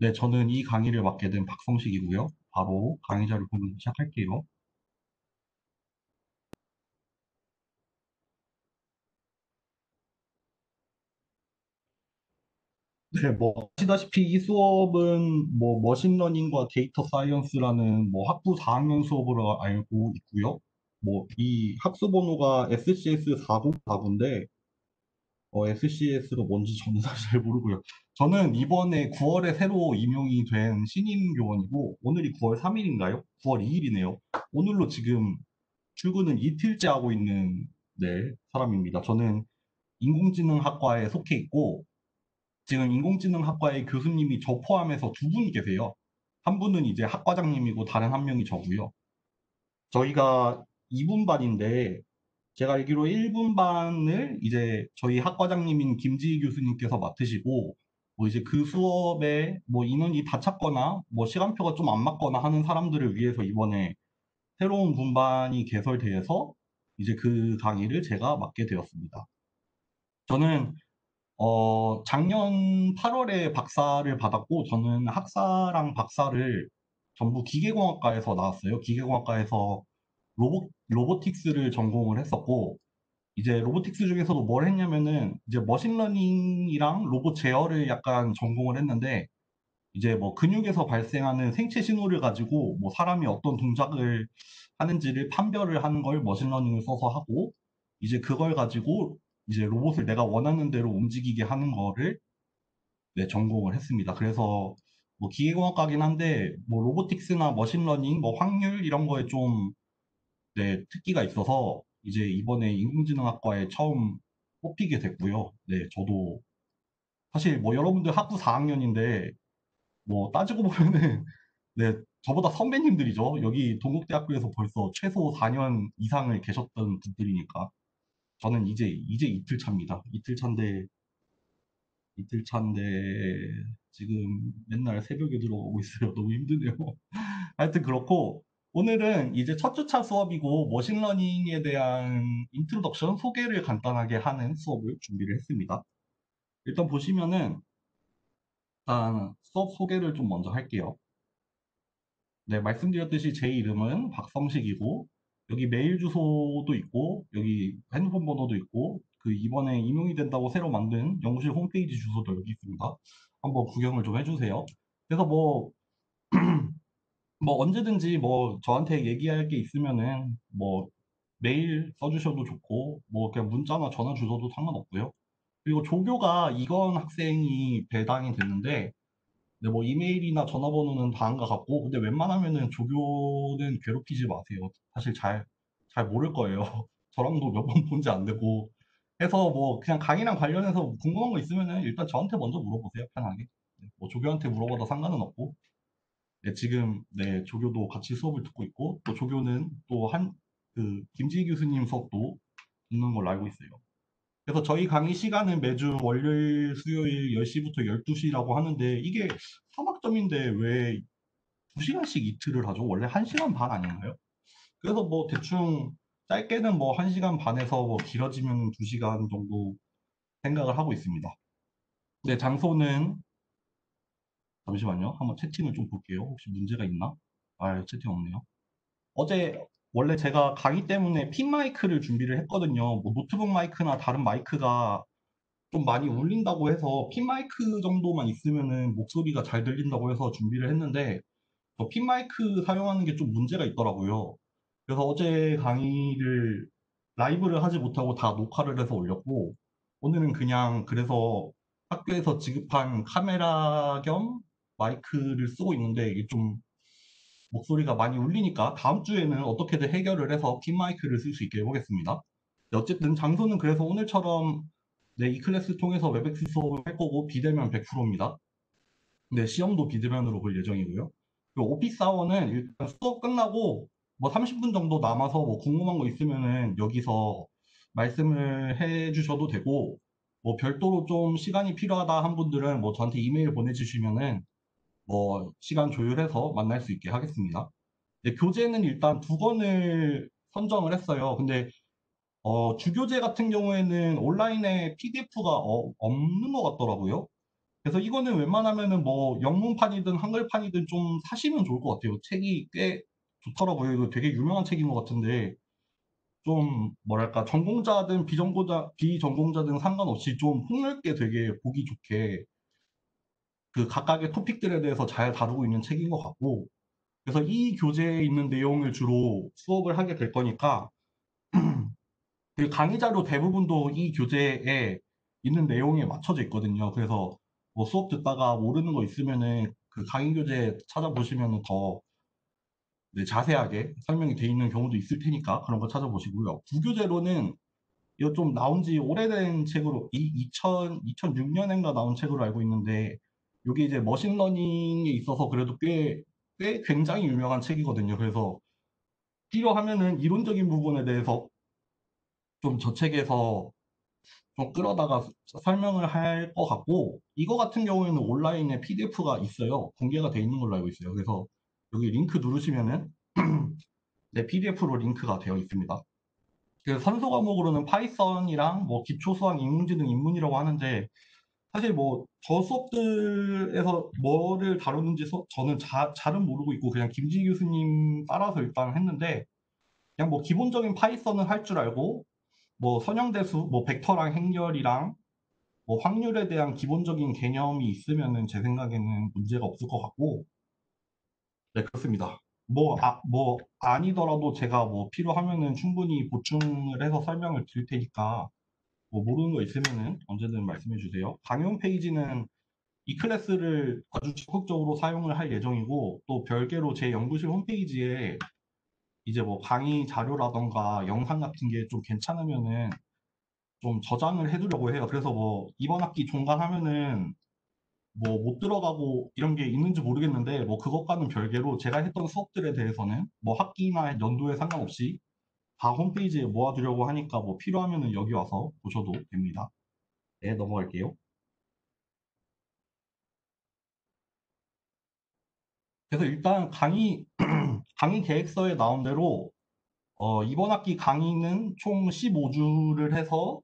네, 저는 이 강의를 맡게 된 박성식이고요. 바로 강의자료를 보면서 시작할게요. 네, 뭐 아시다시피 이 수업은 뭐 machine learning과 data science라는 뭐 학부 4학년 수업으로 알고 있고요. 뭐 이 학수 번호가 SCS 404인데 어, SCS가 뭔지 저는 사실 잘 모르고요. 저는 이번에 9월에 새로 임용이 된 신임 교원이고 오늘이 9월 3일인가요? 9월 2일이네요. 오늘로 지금 출근은 이틀째 하고 있는 네, 사람입니다. 저는 인공지능학과에 속해 있고 지금 인공지능학과의 교수님이 저 포함해서 두분 계세요. 한 분은 이제 학과장님이고 다른 한 명이 저고요. 저희가 2분 반인데 제가 알기로 1분 반을 이제 저희 학과장님인 김지희 교수님께서 맡으시고 뭐 이제 그 수업에 뭐 인원이 다 찼거나 뭐 시간표가 좀 안 맞거나 하는 사람들을 위해서 이번에 새로운 분반이 개설돼서 이제 그 강의를 제가 맡게 되었습니다. 저는 어, 작년 8월에 박사를 받았고 저는 학사랑 박사를 전부 기계공학과에서 나왔어요. 기계공학과에서 robo, robotics를 전공을 했었고 이제 robotics 중에서도 뭘 했냐면은 이제 machine learning이랑 로봇 제어를 약간 전공을 했는데 이제 뭐 근육에서 발생하는 생체 신호를 가지고 뭐 사람이 어떤 동작을 하는지를 판별을 하는 걸 machine learning을 써서 하고 이제 그걸 가지고 이제 로봇을 내가 원하는 대로 움직이게 하는 거를 네, 전공을 했습니다. 그래서 뭐 기계공학과긴 한데 뭐 robotics나 machine learning, 뭐 확률 이런 거에 좀 네, 특기가 있어서 이제 이번에 인공지능학과에 처음 뽑히게 됐고요. 네, 저도 사실 뭐 여러분들 학부 4학년인데 뭐 따지고 보면은 네, 저보다 선배님들이죠. 여기 동국대학교에서 벌써 최소 4년 이상을 계셨던 분들이니까 저는 이제 이제 이틀 차입니다. 이틀 차인데 이틀 차인데 지금 맨날 새벽에 들어오고 있어요. 너무 힘드네요. 하여튼 그렇고 오늘은 이제 첫 주차 수업이고 machine learning에 대한 introduction 소개를 간단하게 하는 수업을 준비를 했습니다. 일단 보시면은 일단 수업 소개를 좀 먼저 할게요. 네, 말씀드렸듯이 제 이름은 박성식이고 여기 메일 주소도 있고 여기 핸드폰 번호도 있고 그 이번에 임용이 된다고 새로 만든 연구실 홈페이지 주소도 여기 있습니다. 한번 구경을 좀 해주세요. 그래서 뭐, 뭐 언제든지 뭐 저한테 얘기할 게 있으면은 뭐 메일 써주셔도 좋고 뭐 그냥 문자나 전화 주셔도 상관없고요. 그리고 조교가 이건 학생이 배당이 됐는데 근데 뭐 이메일이나 전화번호는 다한것 같고 근데 웬만하면은 조교는 괴롭히지 마세요. 사실 잘 잘 모를 거예요. 저랑도 몇 번 본 지 안 되고 해서 뭐 그냥 강의랑 관련해서 궁금한 거 있으면은 일단 저한테 먼저 물어보세요. 편하게. 네, 뭐 조교한테 물어봐도 상관은 없고 네, 지금 네 조교도 같이 수업을 듣고 있고 또 조교는 또 한 그 김지희 교수님 수업도 듣는 걸로 알고 있어요. 그래서 저희 강의 시간은 매주 월요일, 수요일 10시부터 12시라고 하는데 이게 3학점인데 왜 2시간씩 이틀을 하죠? 원래 1시간 반 아닌가요? 그래서 뭐 대충 짧게는 뭐 1시간 반에서 뭐 길어지면 2시간 정도 생각을 하고 있습니다. 네, 장소는 잠시만요. 한번 채팅을 좀 볼게요. 혹시 문제가 있나? 아, 채팅 없네요. 어제 원래 제가 강의 때문에 핀 마이크를 준비를 했거든요. 뭐 노트북 마이크나 다른 마이크가 좀 많이 울린다고 해서 핀 마이크 정도만 있으면은 목소리가 잘 들린다고 해서 준비를 했는데 핀 마이크 사용하는 게 좀 문제가 있더라고요. 그래서 어제 강의를 라이브를 하지 못하고 다 녹화를 해서 올렸고 오늘은 그냥 그래서 학교에서 지급한 카메라 겸 마이크를 쓰고 있는데 이게 좀 목소리가 많이 울리니까 다음 주에는 어떻게든 해결을 해서 핀 마이크를 쓸 수 있게 해보겠습니다. 네, 어쨌든 장소는 그래서 오늘처럼 네, e-Class 통해서 Webex 수업을 할 거고 비대면 100%입니다. 네, 시험도 비대면으로 볼 예정이고요. office hour는 일단 수업 끝나고 뭐 30분 정도 남아서 뭐 궁금한 거 있으면은 여기서 말씀을 해 주셔도 되고 뭐 별도로 좀 시간이 필요하다 한 분들은 뭐 저한테 이메일 보내주시면은 뭐 시간 조율해서 만날 수 있게 하겠습니다. 네, 교재는 일단 두 권을 선정을 했어요. 근데 어, 주교재 같은 경우에는 온라인에 PDF가 어, 없는 것 같더라고요. 그래서 이거는 웬만하면은 뭐 영문판이든 한글판이든 좀 사시면 좋을 것 같아요. 책이 꽤 좋더라고요. 이거 되게 유명한 책인 것 같은데 좀 뭐랄까 전공자든 비전공자 비전공자든 상관없이 좀 폭넓게 되게 보기 좋게 그 각각의 토픽들에 대해서 잘 다루고 있는 책인 것 같고 그래서 이 교재에 있는 내용을 주로 수업을 하게 될 거니까 그 강의 자료 대부분도 이 교재에 있는 내용에 맞춰져 있거든요. 그래서 뭐 수업 듣다가 모르는 거 있으면은 그 강의 교재 찾아보시면은 더 네, 자세하게 설명이 돼 있는 경우도 있을 테니까 그런 거 찾아보시고요. 부교재로는 이거 좀 나온 지 오래된 책으로 이 2000, 2006년인가 나온 책으로 알고 있는데 여기 이제 머신러닝에 있어서 그래도 꽤, 꽤 굉장히 유명한 책이거든요. 그래서 필요하면은 이론적인 부분에 대해서 좀 저 책에서 좀 끌어다가 설명을 할 것 같고 이거 같은 경우에는 온라인에 PDF가 있어요. 공개가 돼 있는 걸로 알고 있어요. 그래서 여기 링크 누르시면은 네, PDF로 링크가 되어 있습니다. 그 선수 과목으로는 Python이랑 뭐 기초 수학, 인공지능, 입문이라고 하는데 사실 뭐 저 수업들에서 뭐를 다루는지 서- 저는 자, 잘은 모르고 있고 그냥 김지 교수님 따라서 일단 했는데 그냥 뭐 기본적인 파이썬은 할 줄 알고 뭐 선형대수, 뭐 벡터랑 행렬이랑 뭐 확률에 대한 기본적인 개념이 있으면은 제 생각에는 문제가 없을 것 같고 네, 그렇습니다. 뭐, 아, 뭐, 아니더라도 제가 뭐 필요하면은 충분히 보충을 해서 설명을 드릴 테니까 뭐 모르는 거 있으면은 언제든 말씀해 주세요. 강연 페이지는 이 클래스를 아주 적극적으로 사용을 할 예정이고 또 별개로 제 연구실 홈페이지에 이제 뭐 강의 자료라던가 영상 같은 게 좀 괜찮으면은 좀 저장을 해두려고 해요. 그래서 뭐 이번 학기 종강하면은 뭐 못 들어가고 이런 게 있는지 모르겠는데 뭐 그것과는 별개로 제가 했던 수업들에 대해서는 뭐 학기나 연도에 상관없이 다 홈페이지에 모아두려고 하니까 뭐 필요하면은 여기 와서 보셔도 됩니다. 네, 넘어갈게요. 그래서 일단 강의 강의 계획서에 나온 대로 어, 이번 학기 강의는 총 15주를 해서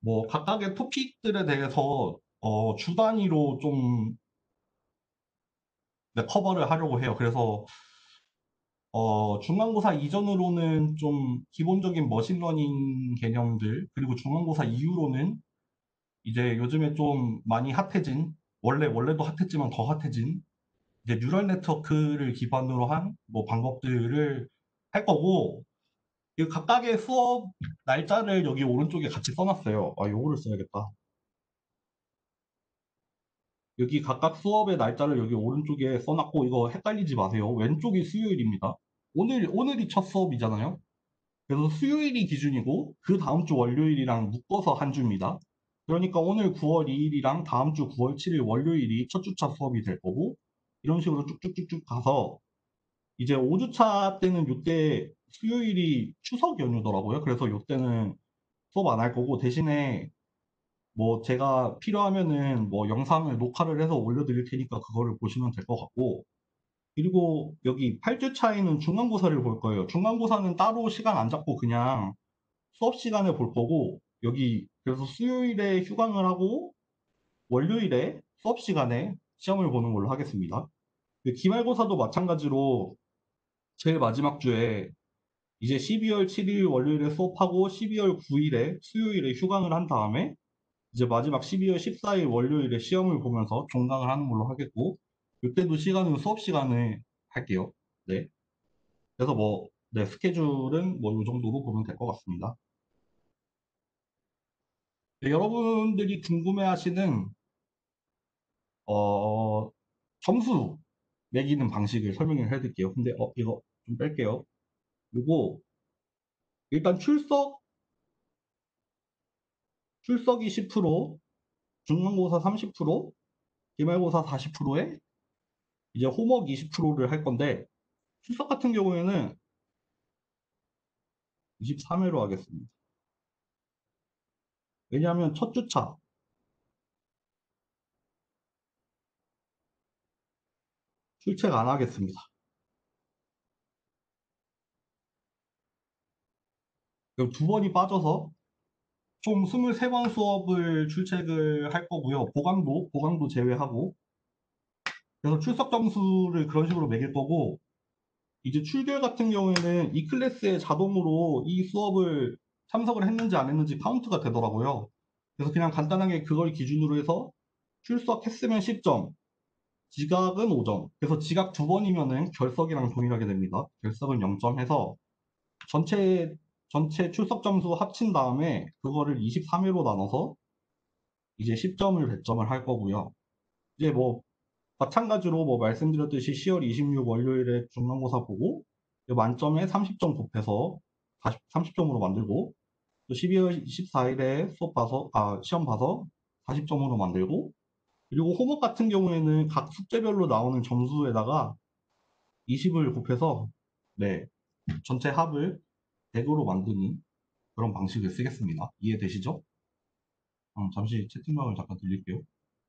뭐 각각의 토픽들에 대해서 어, 주 단위로 좀 네, 커버를 하려고 해요. 그래서 어, 중간고사 이전으로는 좀 기본적인 machine learning 개념들, 그리고 중간고사 이후로는 이제 요즘에 좀 많이 핫해진, 원래, 원래도 핫했지만 더 핫해진, 이제 neural network를 기반으로 한 뭐 방법들을 할 거고, 이 각각의 수업 날짜를 여기 오른쪽에 같이 써놨어요. 아, 요거를 써야겠다. 여기 각각 수업의 날짜를 여기 오른쪽에 써놨고, 이거 헷갈리지 마세요. 왼쪽이 수요일입니다. 오늘, 오늘이 첫 수업이잖아요. 그래서 수요일이 기준이고 그 다음 주 월요일이랑 묶어서 한 주입니다. 그러니까 오늘 9월 2일이랑 다음 주 9월 7일 월요일이 첫 주차 수업이 될 거고 이런 식으로 쭉쭉쭉쭉 가서 이제 5주차 때는 이때 수요일이 추석 연휴더라고요. 그래서 이때는 수업 안 할 거고 대신에 뭐 제가 필요하면은 뭐 영상을 녹화를 해서 올려드릴 테니까 그거를 보시면 될 것 같고 그리고 여기 8주 차에는 중간고사를 볼 거예요. 중간고사는 따로 시간 안 잡고 그냥 수업 시간에 볼 거고, 여기, 그래서 수요일에 휴강을 하고, 월요일에 수업 시간에 시험을 보는 걸로 하겠습니다. 그 기말고사도 마찬가지로 제일 마지막 주에 이제 12월 7일 월요일에 수업하고 12월 9일에 수요일에 휴강을 한 다음에 이제 마지막 12월 14일 월요일에 시험을 보면서 종강을 하는 걸로 하겠고, 이때도 시간은 수업 시간에 할게요. 네. 그래서 뭐, 네, 스케줄은 뭐, 이 정도로 보면 될 것 같습니다. 네, 여러분들이 궁금해 하시는, 어, 점수 매기는 방식을 설명을 해드릴게요. 근데, 어, 이거 좀 뺄게요. 이거, 일단 출석, 출석이 10%, 중간고사 30%, 기말고사 40%에 이제 홈워크 20%를 할 건데, 출석 같은 경우에는 23회로 하겠습니다. 왜냐하면 첫 주차, 출첵 안 하겠습니다. 그럼 두 번이 빠져서 총 23번 수업을 출첵을 할 거고요. 보강도, 보강도 제외하고. 그래서 출석 점수를 그런 식으로 매길 거고, 이제 출결 같은 경우에는 이 클래스에 자동으로 이 수업을 참석을 했는지 안 했는지 카운트가 되더라고요. 그래서 그냥 간단하게 그걸 기준으로 해서 출석했으면 10점, 지각은 5점. 그래서 지각 두 번이면은 결석이랑 동일하게 됩니다. 결석은 0점 해서 전체 전체 출석 점수 합친 다음에 그거를 23회로 나눠서 이제 10점을 배점을 할 거고요. 이제 뭐 마찬가지로 뭐 말씀드렸듯이 10월 26 월요일에 중간고사 보고 만점에 30점 곱해서 30점으로 만들고 또 12월 24일에 수업 봐서 아 시험 봐서 40점으로 만들고 그리고 호목 같은 경우에는 각 숙제별로 나오는 점수에다가 20을 곱해서 네 전체 합을 100으로 만드는 그런 방식을 쓰겠습니다. 이해되시죠? 음, 잠시 채팅방을 잠깐 들릴게요.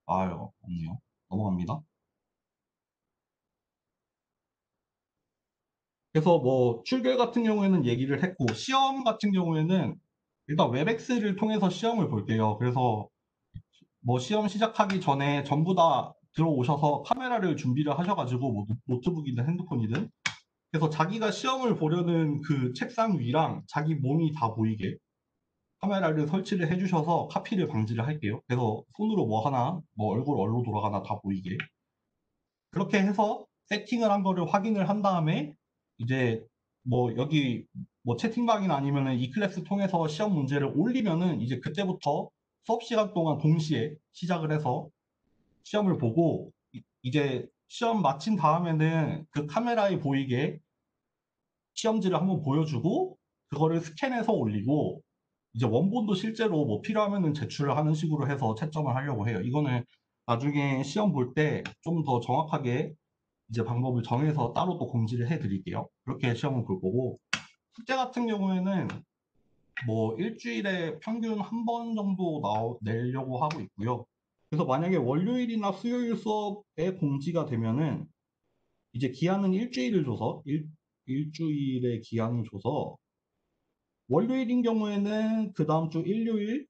아유 없네요. 넘어갑니다. 그래서 뭐 출결 같은 경우에는 얘기를 했고 시험 같은 경우에는 일단 웹엑스를 통해서 시험을 볼게요. 그래서 뭐 시험 시작하기 전에 전부 다 들어오셔서 카메라를 준비를 하셔가지고 뭐 노트북이든 핸드폰이든 그래서 자기가 시험을 보려는 그 책상 위랑 자기 몸이 다 보이게 카메라를 설치를 해주셔서 카피를 방지를 할게요. 그래서 손으로 뭐 하나, 뭐 얼굴 얼로 돌아가나 다 보이게. 그렇게 해서 세팅을 한 거를 확인을 한 다음에 이제 뭐 여기 뭐 채팅방이나 아니면은 이 클래스 통해서 시험 문제를 올리면은 이제 그때부터 수업 시간 동안 동시에 시작을 해서 시험을 보고 이제 시험 마친 다음에는 그 카메라에 보이게 시험지를 한번 보여주고 그거를 스캔해서 올리고 이제 원본도 실제로 뭐 필요하면은 제출을 하는 식으로 해서 채점을 하려고 해요. 이거는 나중에 시험 볼 때 좀 더 정확하게 이제 방법을 정해서 따로 또 공지를 해 드릴게요. 그렇게 시험을 볼 거고 숙제 같은 경우에는 뭐 일주일에 평균 한 번 정도 나오, 내려고 하고 있고요. 그래서 만약에 월요일이나 수요일 수업에 공지가 되면은 이제 기한은 일주일을 줘서 일, 일주일의 기한을 줘서 월요일인 경우에는 그 다음 주 일요일,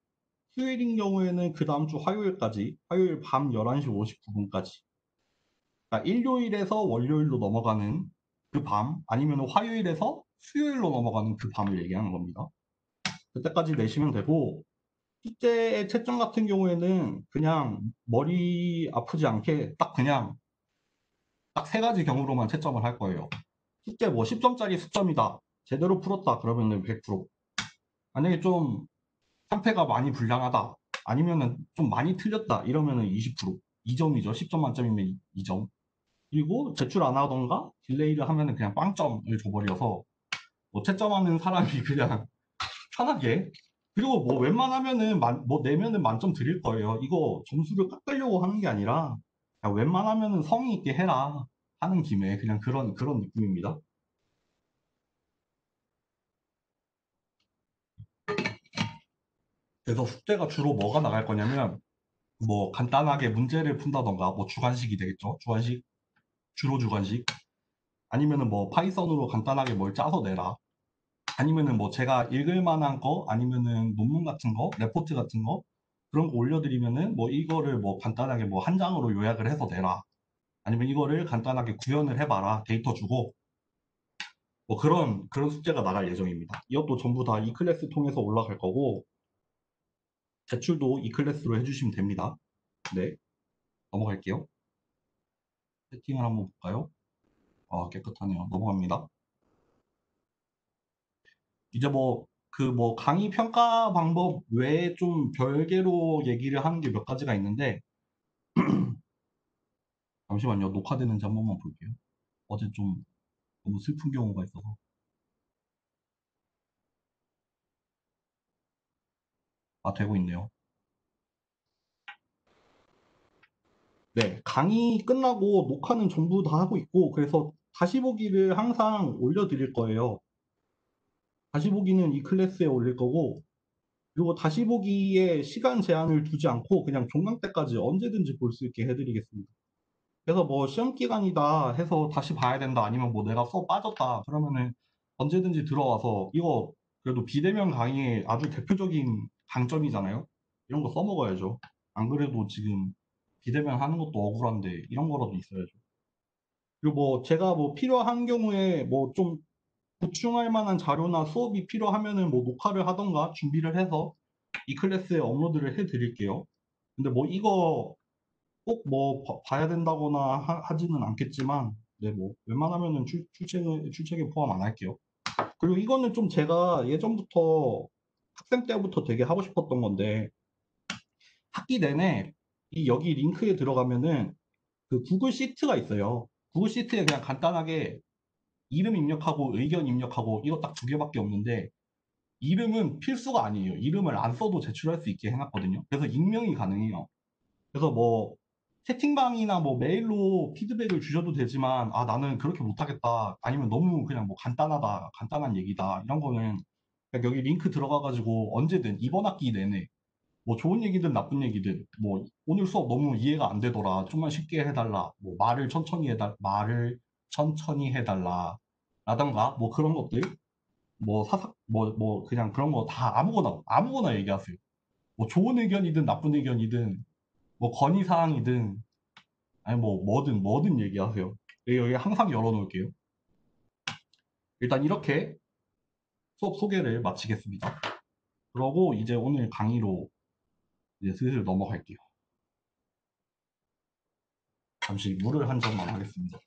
수요일인 경우에는 그 다음 주 화요일까지, 화요일 밤 11시 59분까지. 그러니까 일요일에서 월요일로 넘어가는 그 밤, 아니면 화요일에서 수요일로 넘어가는 그 밤을 얘기하는 겁니다. 그때까지 내시면 되고 숙제의 채점 같은 경우에는 그냥 머리 아프지 않게 딱 그냥 딱 세 가지 경우로만 채점을 할 거예요. 숙제 뭐 10점짜리 숙점이다. 제대로 풀었다. 그러면은 100%. 만약에 좀 상태가 많이 불량하다. 아니면은 좀 많이 틀렸다. 이러면은 20%. 2점이죠. 10점 만점이면 2점. 그리고 제출 안 하던가 딜레이를 하면은 그냥 빵점을 줘버려서 뭐 채점하는 사람이 그냥 편하게 그리고 뭐 웬만하면은 만, 뭐 내면은 만점 드릴 거예요. 이거 점수를 깎으려고 하는 게 아니라 웬만하면은 성의 있게 해라 하는 김에 그냥 그런 그런 느낌입니다. 그래서 숙제가 주로 뭐가 나갈 거냐면 뭐 간단하게 문제를 푼다던가 뭐 주관식이 되겠죠. 주관식 주로 주관식 아니면은 뭐 Python으로 간단하게 뭘 짜서 내라 아니면은 뭐 제가 읽을 만한 거 아니면은 논문 같은 거 레포트 같은 거 그런 거 올려드리면은 뭐 이거를 뭐 간단하게 뭐 한 장으로 요약을 해서 내라 아니면 이거를 간단하게 구현을 해봐라. 데이터 주고. 뭐 그런 그런 숙제가 나갈 예정입니다. 이것도 전부 다 e-Class 통해서 올라갈 거고 제출도 e-Class로 해주시면 됩니다. 네. 넘어갈게요. 세팅을 한번 볼까요? 아 깨끗하네요. 넘어갑니다 이제 뭐, 그 뭐 강의 평가 방법 외에 좀 별개로 얘기를 하는 게 몇 가지가 있는데, 잠시만요. 녹화되는지 한 번만 볼게요. 어제 좀 너무 슬픈 경우가 있어서. 아, 되고 있네요. 네, 강의 끝나고 녹화는 전부 다 하고 있고, 그래서 다시 보기를 항상 올려드릴 거예요. 다시 보기는 이 클래스에 올릴 거고 그리고 다시 보기에 시간 제한을 두지 않고 그냥 종강 때까지 언제든지 볼 수 있게 해드리겠습니다. 그래서 뭐 시험 기간이다 해서 다시 봐야 된다 아니면 뭐 내가 수업 빠졌다 그러면은 언제든지 들어와서 이거 그래도 비대면 강의의 아주 대표적인 강점이잖아요. 이런 거 써먹어야죠. 안 그래도 지금 비대면 하는 것도 억울한데 이런 거라도 있어야죠. 그리고 뭐 제가 뭐 필요한 경우에 뭐 좀 보충할 만한 자료나 수업이 필요하면은 뭐 녹화를 하던가 준비를 해서 이 클래스에 업로드를 해 드릴게요. 근데 뭐 이거 꼭 뭐 봐야 된다거나 하, 지는 않겠지만 네 뭐 웬만하면은 출, 출첵 출첵에 포함 안 할게요. 그리고 이거는 좀 제가 예전부터 학생 때부터 되게 하고 싶었던 건데 학기 내내 이 여기 링크에 들어가면은 그 구글 시트가 있어요. 구글 시트에 그냥 간단하게 이름 입력하고 의견 입력하고 이거 딱 두 개밖에 없는데 이름은 필수가 아니에요. 이름을 안 써도 제출할 수 있게 해놨거든요. 그래서 익명이 가능해요. 그래서 뭐 채팅방이나 뭐 메일로 피드백을 주셔도 되지만 아 나는 그렇게 못하겠다 아니면 너무 그냥 뭐 간단하다 간단한 얘기다 이런 거는 여기 링크 들어가가지고 언제든 이번 학기 내내 뭐 좋은 얘기든 나쁜 얘기든 뭐 오늘 수업 너무 이해가 안 되더라 좀만 쉽게 해달라 뭐 말을 천천히 해달 말을 천천히 해달라 라던가 뭐 그런 것들 뭐 사사 뭐뭐 뭐 그냥 그런 거 다 아무거나 아무거나 얘기하세요 뭐 좋은 의견이든 나쁜 의견이든 뭐 건의 사항이든 아니 뭐 뭐든 뭐든 얘기하세요 여기 항상 열어놓을게요 일단 이렇게 수업 소개를 마치겠습니다 그러고 이제 오늘 강의로 이제 슬슬 넘어갈게요. 잠시 물을 한 잔만 하겠습니다.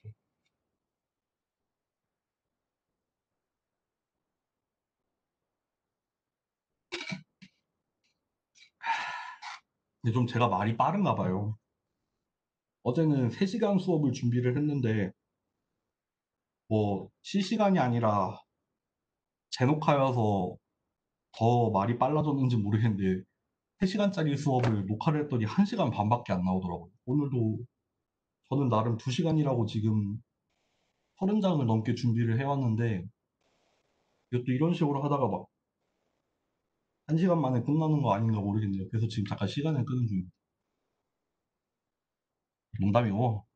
근데 좀 제가 말이 빠른가 봐요. 어제는 3시간 수업을 준비를 했는데 뭐 실시간이 아니라 제녹화여서 더 말이 빨라졌는지 모르겠는데 3시간짜리 수업을 녹화를 했더니 1시간 반밖에 안 나오더라고요. 오늘도 저는 나름 2시간이라고 지금 30장을 넘게 준비를 해왔는데 이것도 이런 식으로 하다가 막 1시간 만에 끝나는 거 아닌가 모르겠네요. 그래서 지금 잠깐 시간을 끄는 중입니다. 농담이고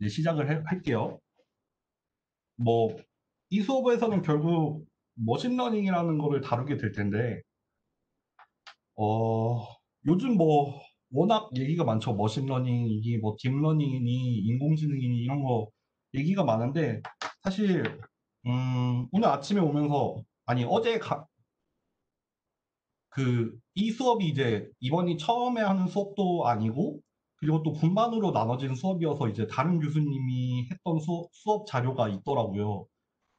이제 시작을 해, 할게요. 뭐 이 수업에서는 결국 machine learning이라는 거를 다루게 될 텐데 어, 요즘 뭐 워낙 얘기가 많죠. machine learning이 뭐 deep learning이니 인공지능이니 이런 거 얘기가 많은데 사실 음, 오늘 아침에 오면서 아니 어제 가, 그 이 수업이 이제 이번이 처음에 하는 수업도 아니고 그리고 또 분반으로 나눠진 수업이어서 이제 다른 교수님이 했던 수업, 수업 자료가 있더라고요.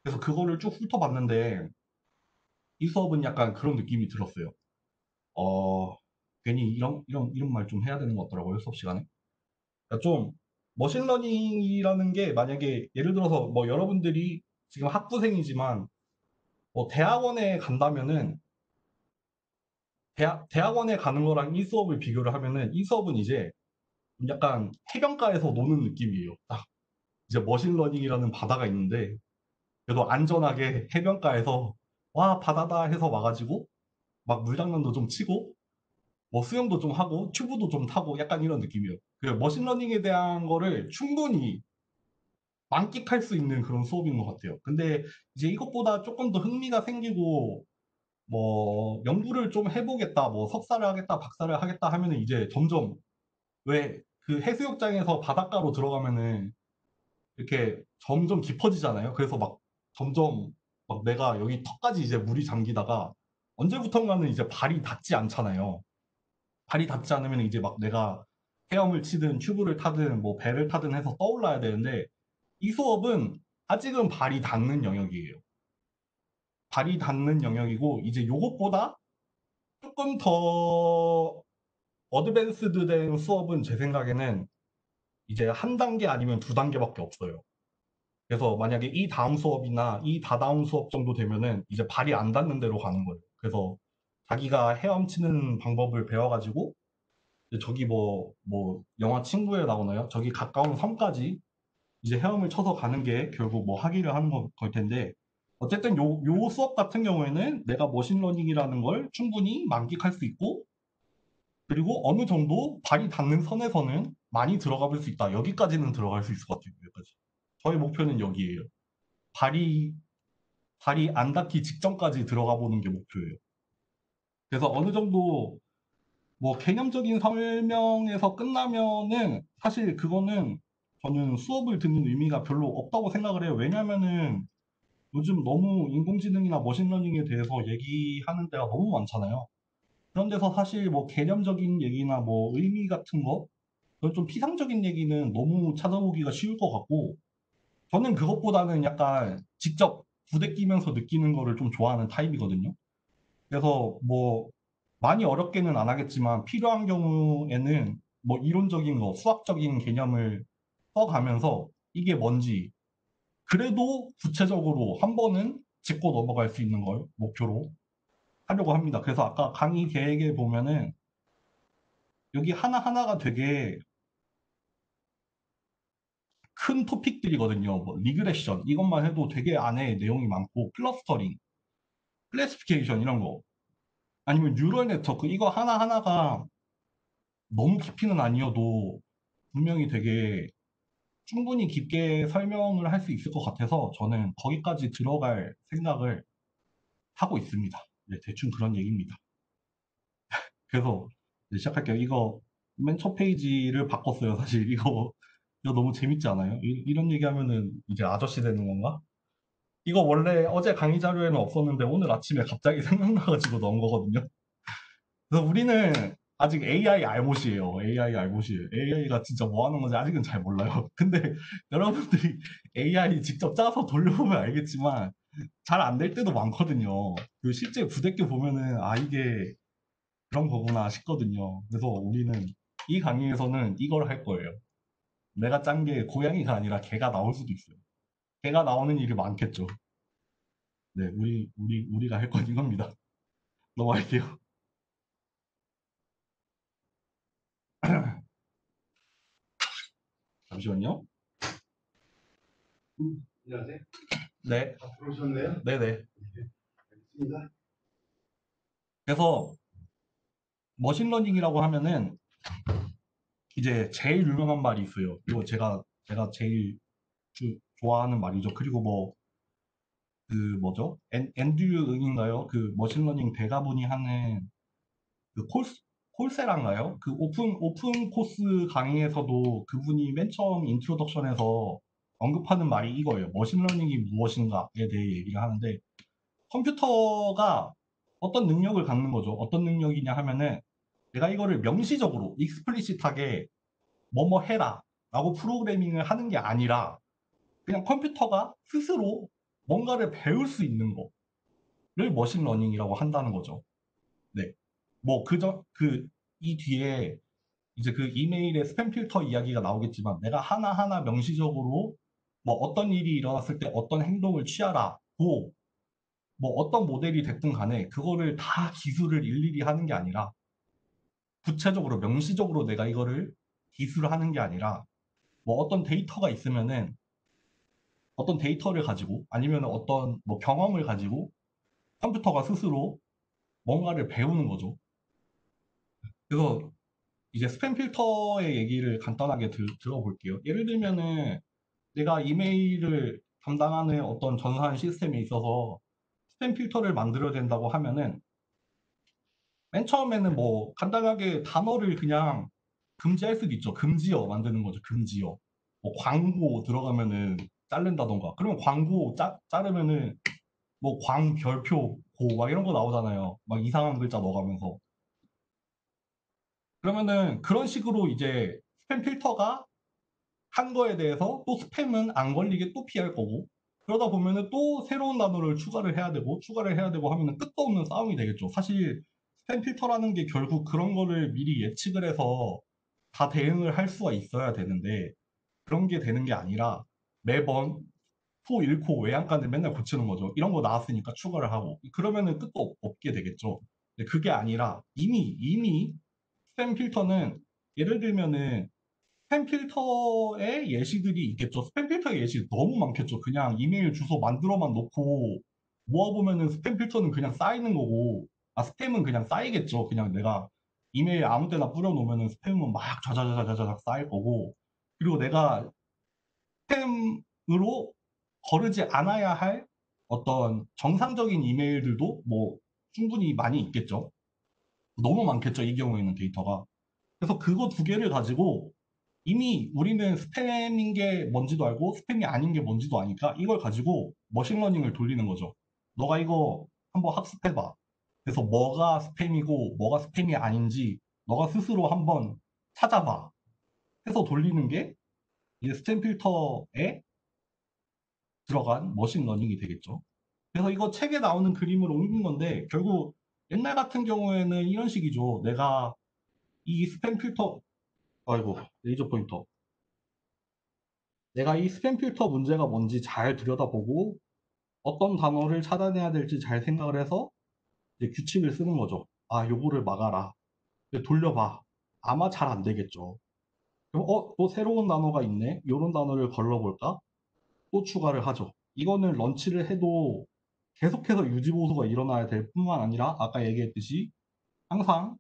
그래서 그거를 쭉 훑어봤는데 이 수업은 약간 그런 느낌이 들었어요. 어, 괜히 이런, 이런, 이런 말 좀 해야 되는 것 같더라고요, 수업 시간에. 그러니까 좀, machine learning이라는 게 만약에 예를 들어서 뭐 여러분들이 지금 학부생이지만 뭐 대학원에 간다면은 대학, 대학원에 가는 거랑 이 수업을 비교를 하면은 이 수업은 이제 약간 해변가에서 노는 느낌이에요. 딱 이제 machine learning이라는 바다가 있는데 그래도 안전하게 해변가에서 와 바다다 해서 와가지고 막 물장난도 좀 치고 뭐 수영도 좀 하고 튜브도 좀 타고 약간 이런 느낌이에요. 그 머신러닝에 대한 거를 충분히 만끽할 수 있는 그런 수업인 것 같아요. 근데 이제 이것보다 조금 더 흥미가 생기고 뭐 연구를 좀 해보겠다, 뭐 석사를 하겠다, 박사를 하겠다 하면은 이제 점점 왜 그 해수욕장에서 바닷가로 들어가면은 이렇게 점점 깊어지잖아요. 그래서 막 점점 막 내가 여기 턱까지 이제 물이 잠기다가 언제부턴가는 이제 발이 닿지 않잖아요. 발이 닿지 않으면 이제 막 내가 헤엄을 치든 튜브를 타든 뭐 배를 타든 해서 떠올라야 되는데 이 수업은 아직은 발이 닿는 영역이에요. 발이 닿는 영역이고 이제 요것보다 조금 더 어드밴스드 된 수업은 제 생각에는 이제 한 단계 아니면 두 단계밖에 없어요. 그래서 만약에 이 다음 수업이나 이 다다음 수업 정도 되면은 이제 발이 안 닿는 대로 가는 거예요. 그래서 자기가 헤엄치는 방법을 배워가지고 저기 뭐, 뭐, 영화 친구에 나오나요? 저기 가까운 섬까지 이제 헤엄을 쳐서 가는 게 결국 뭐 학위를 하는 거, 걸 텐데, 어쨌든 요, 요 수업 같은 경우에는 내가 machine learning이라는 걸 충분히 만끽할 수 있고, 그리고 어느 정도 발이 닿는 선에서는 많이 들어가 볼 수 있다. 여기까지는 들어갈 수 있을 것 같아요. 여기까지. 저의 목표는 여기에요. 발이 발이 안 닿기 직전까지 들어가 보는 게 목표예요. 그래서 어느 정도 뭐 개념적인 설명에서 끝나면은 사실 그거는 저는 수업을 듣는 의미가 별로 없다고 생각을 해요. 왜냐면은 요즘 너무 인공지능이나 머신러닝에 대해서 얘기하는 데가 너무 많잖아요. 그런 데서 사실 뭐 개념적인 얘기나 뭐 의미 같은 거, 그런 좀 피상적인 얘기는 너무 찾아보기가 쉬울 것 같고, 저는 그것보다는 약간 직접 부대 끼면서 느끼는 거를 좀 좋아하는 타입이거든요. 그래서 뭐 많이 어렵게는 안 하겠지만 필요한 경우에는 뭐 이론적인 거, 수학적인 개념을 써가면서 이게 뭔지 그래도 구체적으로 한 번은 짚고 넘어갈 수 있는 걸 목표로 하려고 합니다. 그래서 아까 강의 계획에 보면은 여기 하나하나가 되게 큰 토픽들이거든요. 뭐 regression 이것만 해도 되게 안에 내용이 많고 clustering, classification 이런 거 아니면 neural network 이거 하나하나가 너무 깊이는 아니어도 분명히 되게 충분히 깊게 설명을 할 수 있을 것 같아서 저는 거기까지 들어갈 생각을 하고 있습니다. 네, 대충 그런 얘기입니다. 그래서 시작할게요. 이거 맨 첫 페이지를 바꿨어요. 사실 이거 이거 너무 재밌지 않아요? 이, 런 얘기하면은 이제 아저씨 되는 건가? 이거 원래 어제 강의 자료에는 없었는데 오늘 아침에 갑자기 생각나가지고 넣은 거거든요. 그래서 우리는 아직 AI 알못이에요. AI 알못이에요. AI가 진짜 뭐 하는 건지 아직은 잘 몰라요. 근데 여러분들이 AI 직접 짜서 돌려보면 알겠지만 잘 안 될 때도 많거든요. 그 실제 부대껴 보면은 아 이게 그런 거구나 싶거든요. 그래서 우리는 이 강의에서는 이걸 할 거예요. 내가 짠 게 고양이가 아니라 개가 나올 수도 있어요. 개가 나오는 일이 많겠죠. 네, 우리 우리 우리가 할 건 이겁니다. 넘어갈게요. 잠시만요. 음, 안녕하세요. 네, 아, 들어오셨네요. 네네. 알겠습니다. 그래서 machine learning이라고 하면은 이제 제일 유명한 말이 있어요. 이거 제가 제가 제일 주- 좋아하는 말이죠. 그리고 뭐 그 뭐죠? 엔, 앤드류 응인가요? 그 machine learning 대가분이 하는 그 콜스 Coursera인가요? 그 open open course 강의에서도 그분이 맨 처음 introduction에서 언급하는 말이 이거예요. machine learning이 무엇인가에 대해 얘기를 하는데 컴퓨터가 어떤 능력을 갖는 거죠. 어떤 능력이냐 하면은 내가 이거를 명시적으로 explicit하게 뭐뭐 해라 라고 프로그래밍을 하는 게 아니라 그냥 컴퓨터가 스스로 뭔가를 배울 수 있는 거를 machine learning이라고 한다는 거죠. 네. 뭐 그저 그 이 뒤에 이제 그 이메일의 스팸 필터 이야기가 나오겠지만 내가 하나하나 명시적으로 뭐 어떤 일이 일어났을 때 어떤 행동을 취하라고 뭐 어떤 모델이 됐든 간에 그거를 다 기술을 일일이 하는 게 아니라 구체적으로 명시적으로 내가 이거를 기술을 하는 게 아니라 뭐 어떤 데이터가 있으면은 어떤 데이터를 가지고 아니면 어떤 뭐 경험을 가지고 컴퓨터가 스스로 뭔가를 배우는 거죠. 그래서 이제 스팸 필터의 얘기를 간단하게 들, 들어볼게요. 예를 들면은 내가 이메일을 담당하는 어떤 전산 시스템에 있어서 스팸 필터를 만들어야 된다고 하면은 맨 처음에는 뭐 간단하게 단어를 그냥 금지할 수도 있죠. 금지어 만드는 거죠. 금지어. 뭐 광고 들어가면은 자른다던가. 그러면 광고 짜, 자르면은 뭐 광 별표 고 막 이런 거 나오잖아요. 막 이상한 글자 넣어가면서. 그러면은 그런 식으로 이제 스팸 필터가 한 거에 대해서 또 스팸은 안 걸리게 또 피할 거고 그러다 보면은 또 새로운 단어를 추가를 해야 되고 추가를 해야 되고 하면은 끝도 없는 싸움이 되겠죠. 사실 스팸 필터라는 게 결국 그런 거를 미리 예측을 해서 다 대응을 할 수가 있어야 되는데 그런 게 되는 게 아니라 매번 코 잃고 외양간을 맨날 고치는 거죠. 이런 거 나왔으니까 추가를 하고 그러면은 끝도 없- 없게 되겠죠. 그게 아니라 이미 이미 스팸 필터는 예를 들면은 스팸 필터의 예시들이 있겠죠. 스팸 필터의 예시 너무 많겠죠. 그냥 이메일 주소 만들어만 놓고 모아보면은 스팸 필터는 그냥 쌓이는 거고, 아, 스팸은 그냥 쌓이겠죠. 그냥 내가 이메일 아무 때나 뿌려놓으면은 스팸은 막 자자자자자자 쌓일 거고, 그리고 내가 스팸으로 거르지 않아야 할 어떤 정상적인 이메일들도 뭐 충분히 많이 있겠죠. 너무 많겠죠, 이 경우에는 데이터가. 그래서 그거 두 개를 가지고 이미 우리는 스팸인 게 뭔지도 알고 스팸이 아닌 게 뭔지도 아니까 이걸 가지고 machine learning을 돌리는 거죠. 너가 이거 한번 학습해봐. 그래서 뭐가 스팸이고 뭐가 스팸이 아닌지 너가 스스로 한번 찾아봐. 해서 돌리는 게 이제 스팸 필터에 들어간 machine learning이 되겠죠. 그래서 이거 책에 나오는 그림을 옮긴 건데 결국 옛날 같은 경우에는 이런 식이죠. 내가 이 스팸 필터 아이고 레이저 포인터 내가 이 스팸 필터 문제가 뭔지 잘 들여다보고 어떤 단어를 차단해야 될지 잘 생각을 해서 규칙을 쓰는 거죠. 아, 요거를 막아라. 돌려봐. 아마 잘 안 되겠죠. 어, 또 새로운 단어가 있네. 요런 단어를 걸러볼까? 또 추가를 하죠. 이거는 런치를 해도 계속해서 유지보수가 일어나야 될 뿐만 아니라 아까 얘기했듯이 항상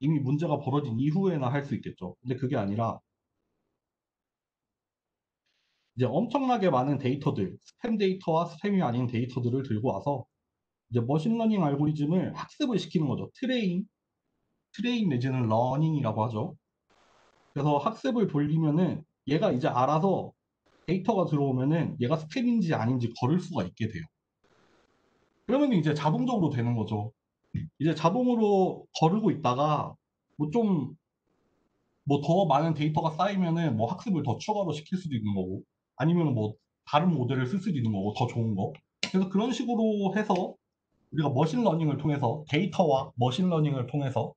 이미 문제가 벌어진 이후에나 할 수 있겠죠. 근데 그게 아니라 이제 엄청나게 많은 데이터들, 스팸 데이터와 스팸이 아닌 데이터들을 들고 와서 이제 머신러닝 알고리즘을 학습을 시키는 거죠. train, train 내지는 learning이라고 하죠. 그래서 학습을 돌리면은 얘가 이제 알아서 데이터가 들어오면은 얘가 스팸인지 아닌지 거를 수가 있게 돼요. 그러면 이제 자동적으로 되는 거죠. 이제 자동으로 거르고 있다가 뭐 좀 뭐 더 많은 데이터가 쌓이면은 뭐 학습을 더 추가로 시킬 수도 있는 거고 아니면 뭐 다른 모델을 쓸 수도 있는 거고 더 좋은 거. 그래서 그런 식으로 해서 우리가 머신러닝을 통해서 데이터와 머신러닝을 통해서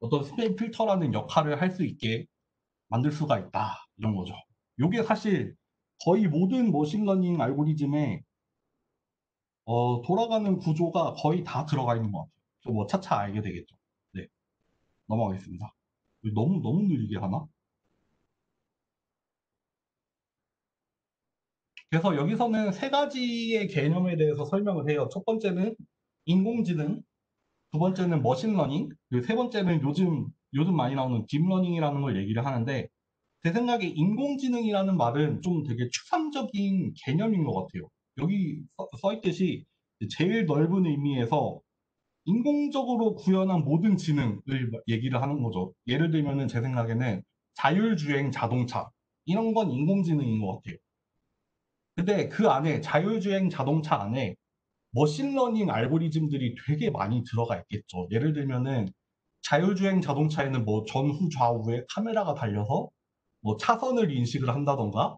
어떤 스팸 필터라는 역할을 할 수 있게 만들 수가 있다 이런 거죠. 이게 사실 거의 모든 머신러닝 알고리즘에 어, 돌아가는 구조가 거의 다 들어가 있는 것 같아요. 뭐 차차 알게 되겠죠. 네, 넘어가겠습니다. 너무 너무 느리게 하나? 그래서 여기서는 세 가지의 개념에 대해서 설명을 해요. 첫 번째는 인공지능, 두 번째는 머신러닝, 그리고 세 번째는 요즘 요즘 많이 나오는 딥러닝이라는 걸 얘기를 하는데 제 생각에 인공지능이라는 말은 좀 되게 추상적인 개념인 것 같아요. 여기 써, 써 있듯이 제일 넓은 의미에서 인공적으로 구현한 모든 지능을 얘기를 하는 거죠. 예를 들면은 제 생각에는 자율주행 자동차 이런 건 인공지능인 것 같아요. 근데 그 안에 자율주행 자동차 안에 머신러닝 알고리즘들이 되게 많이 들어가 있겠죠. 예를 들면은 자율주행 자동차에는 뭐 전후 좌우에 카메라가 달려서 뭐 차선을 인식을 한다던가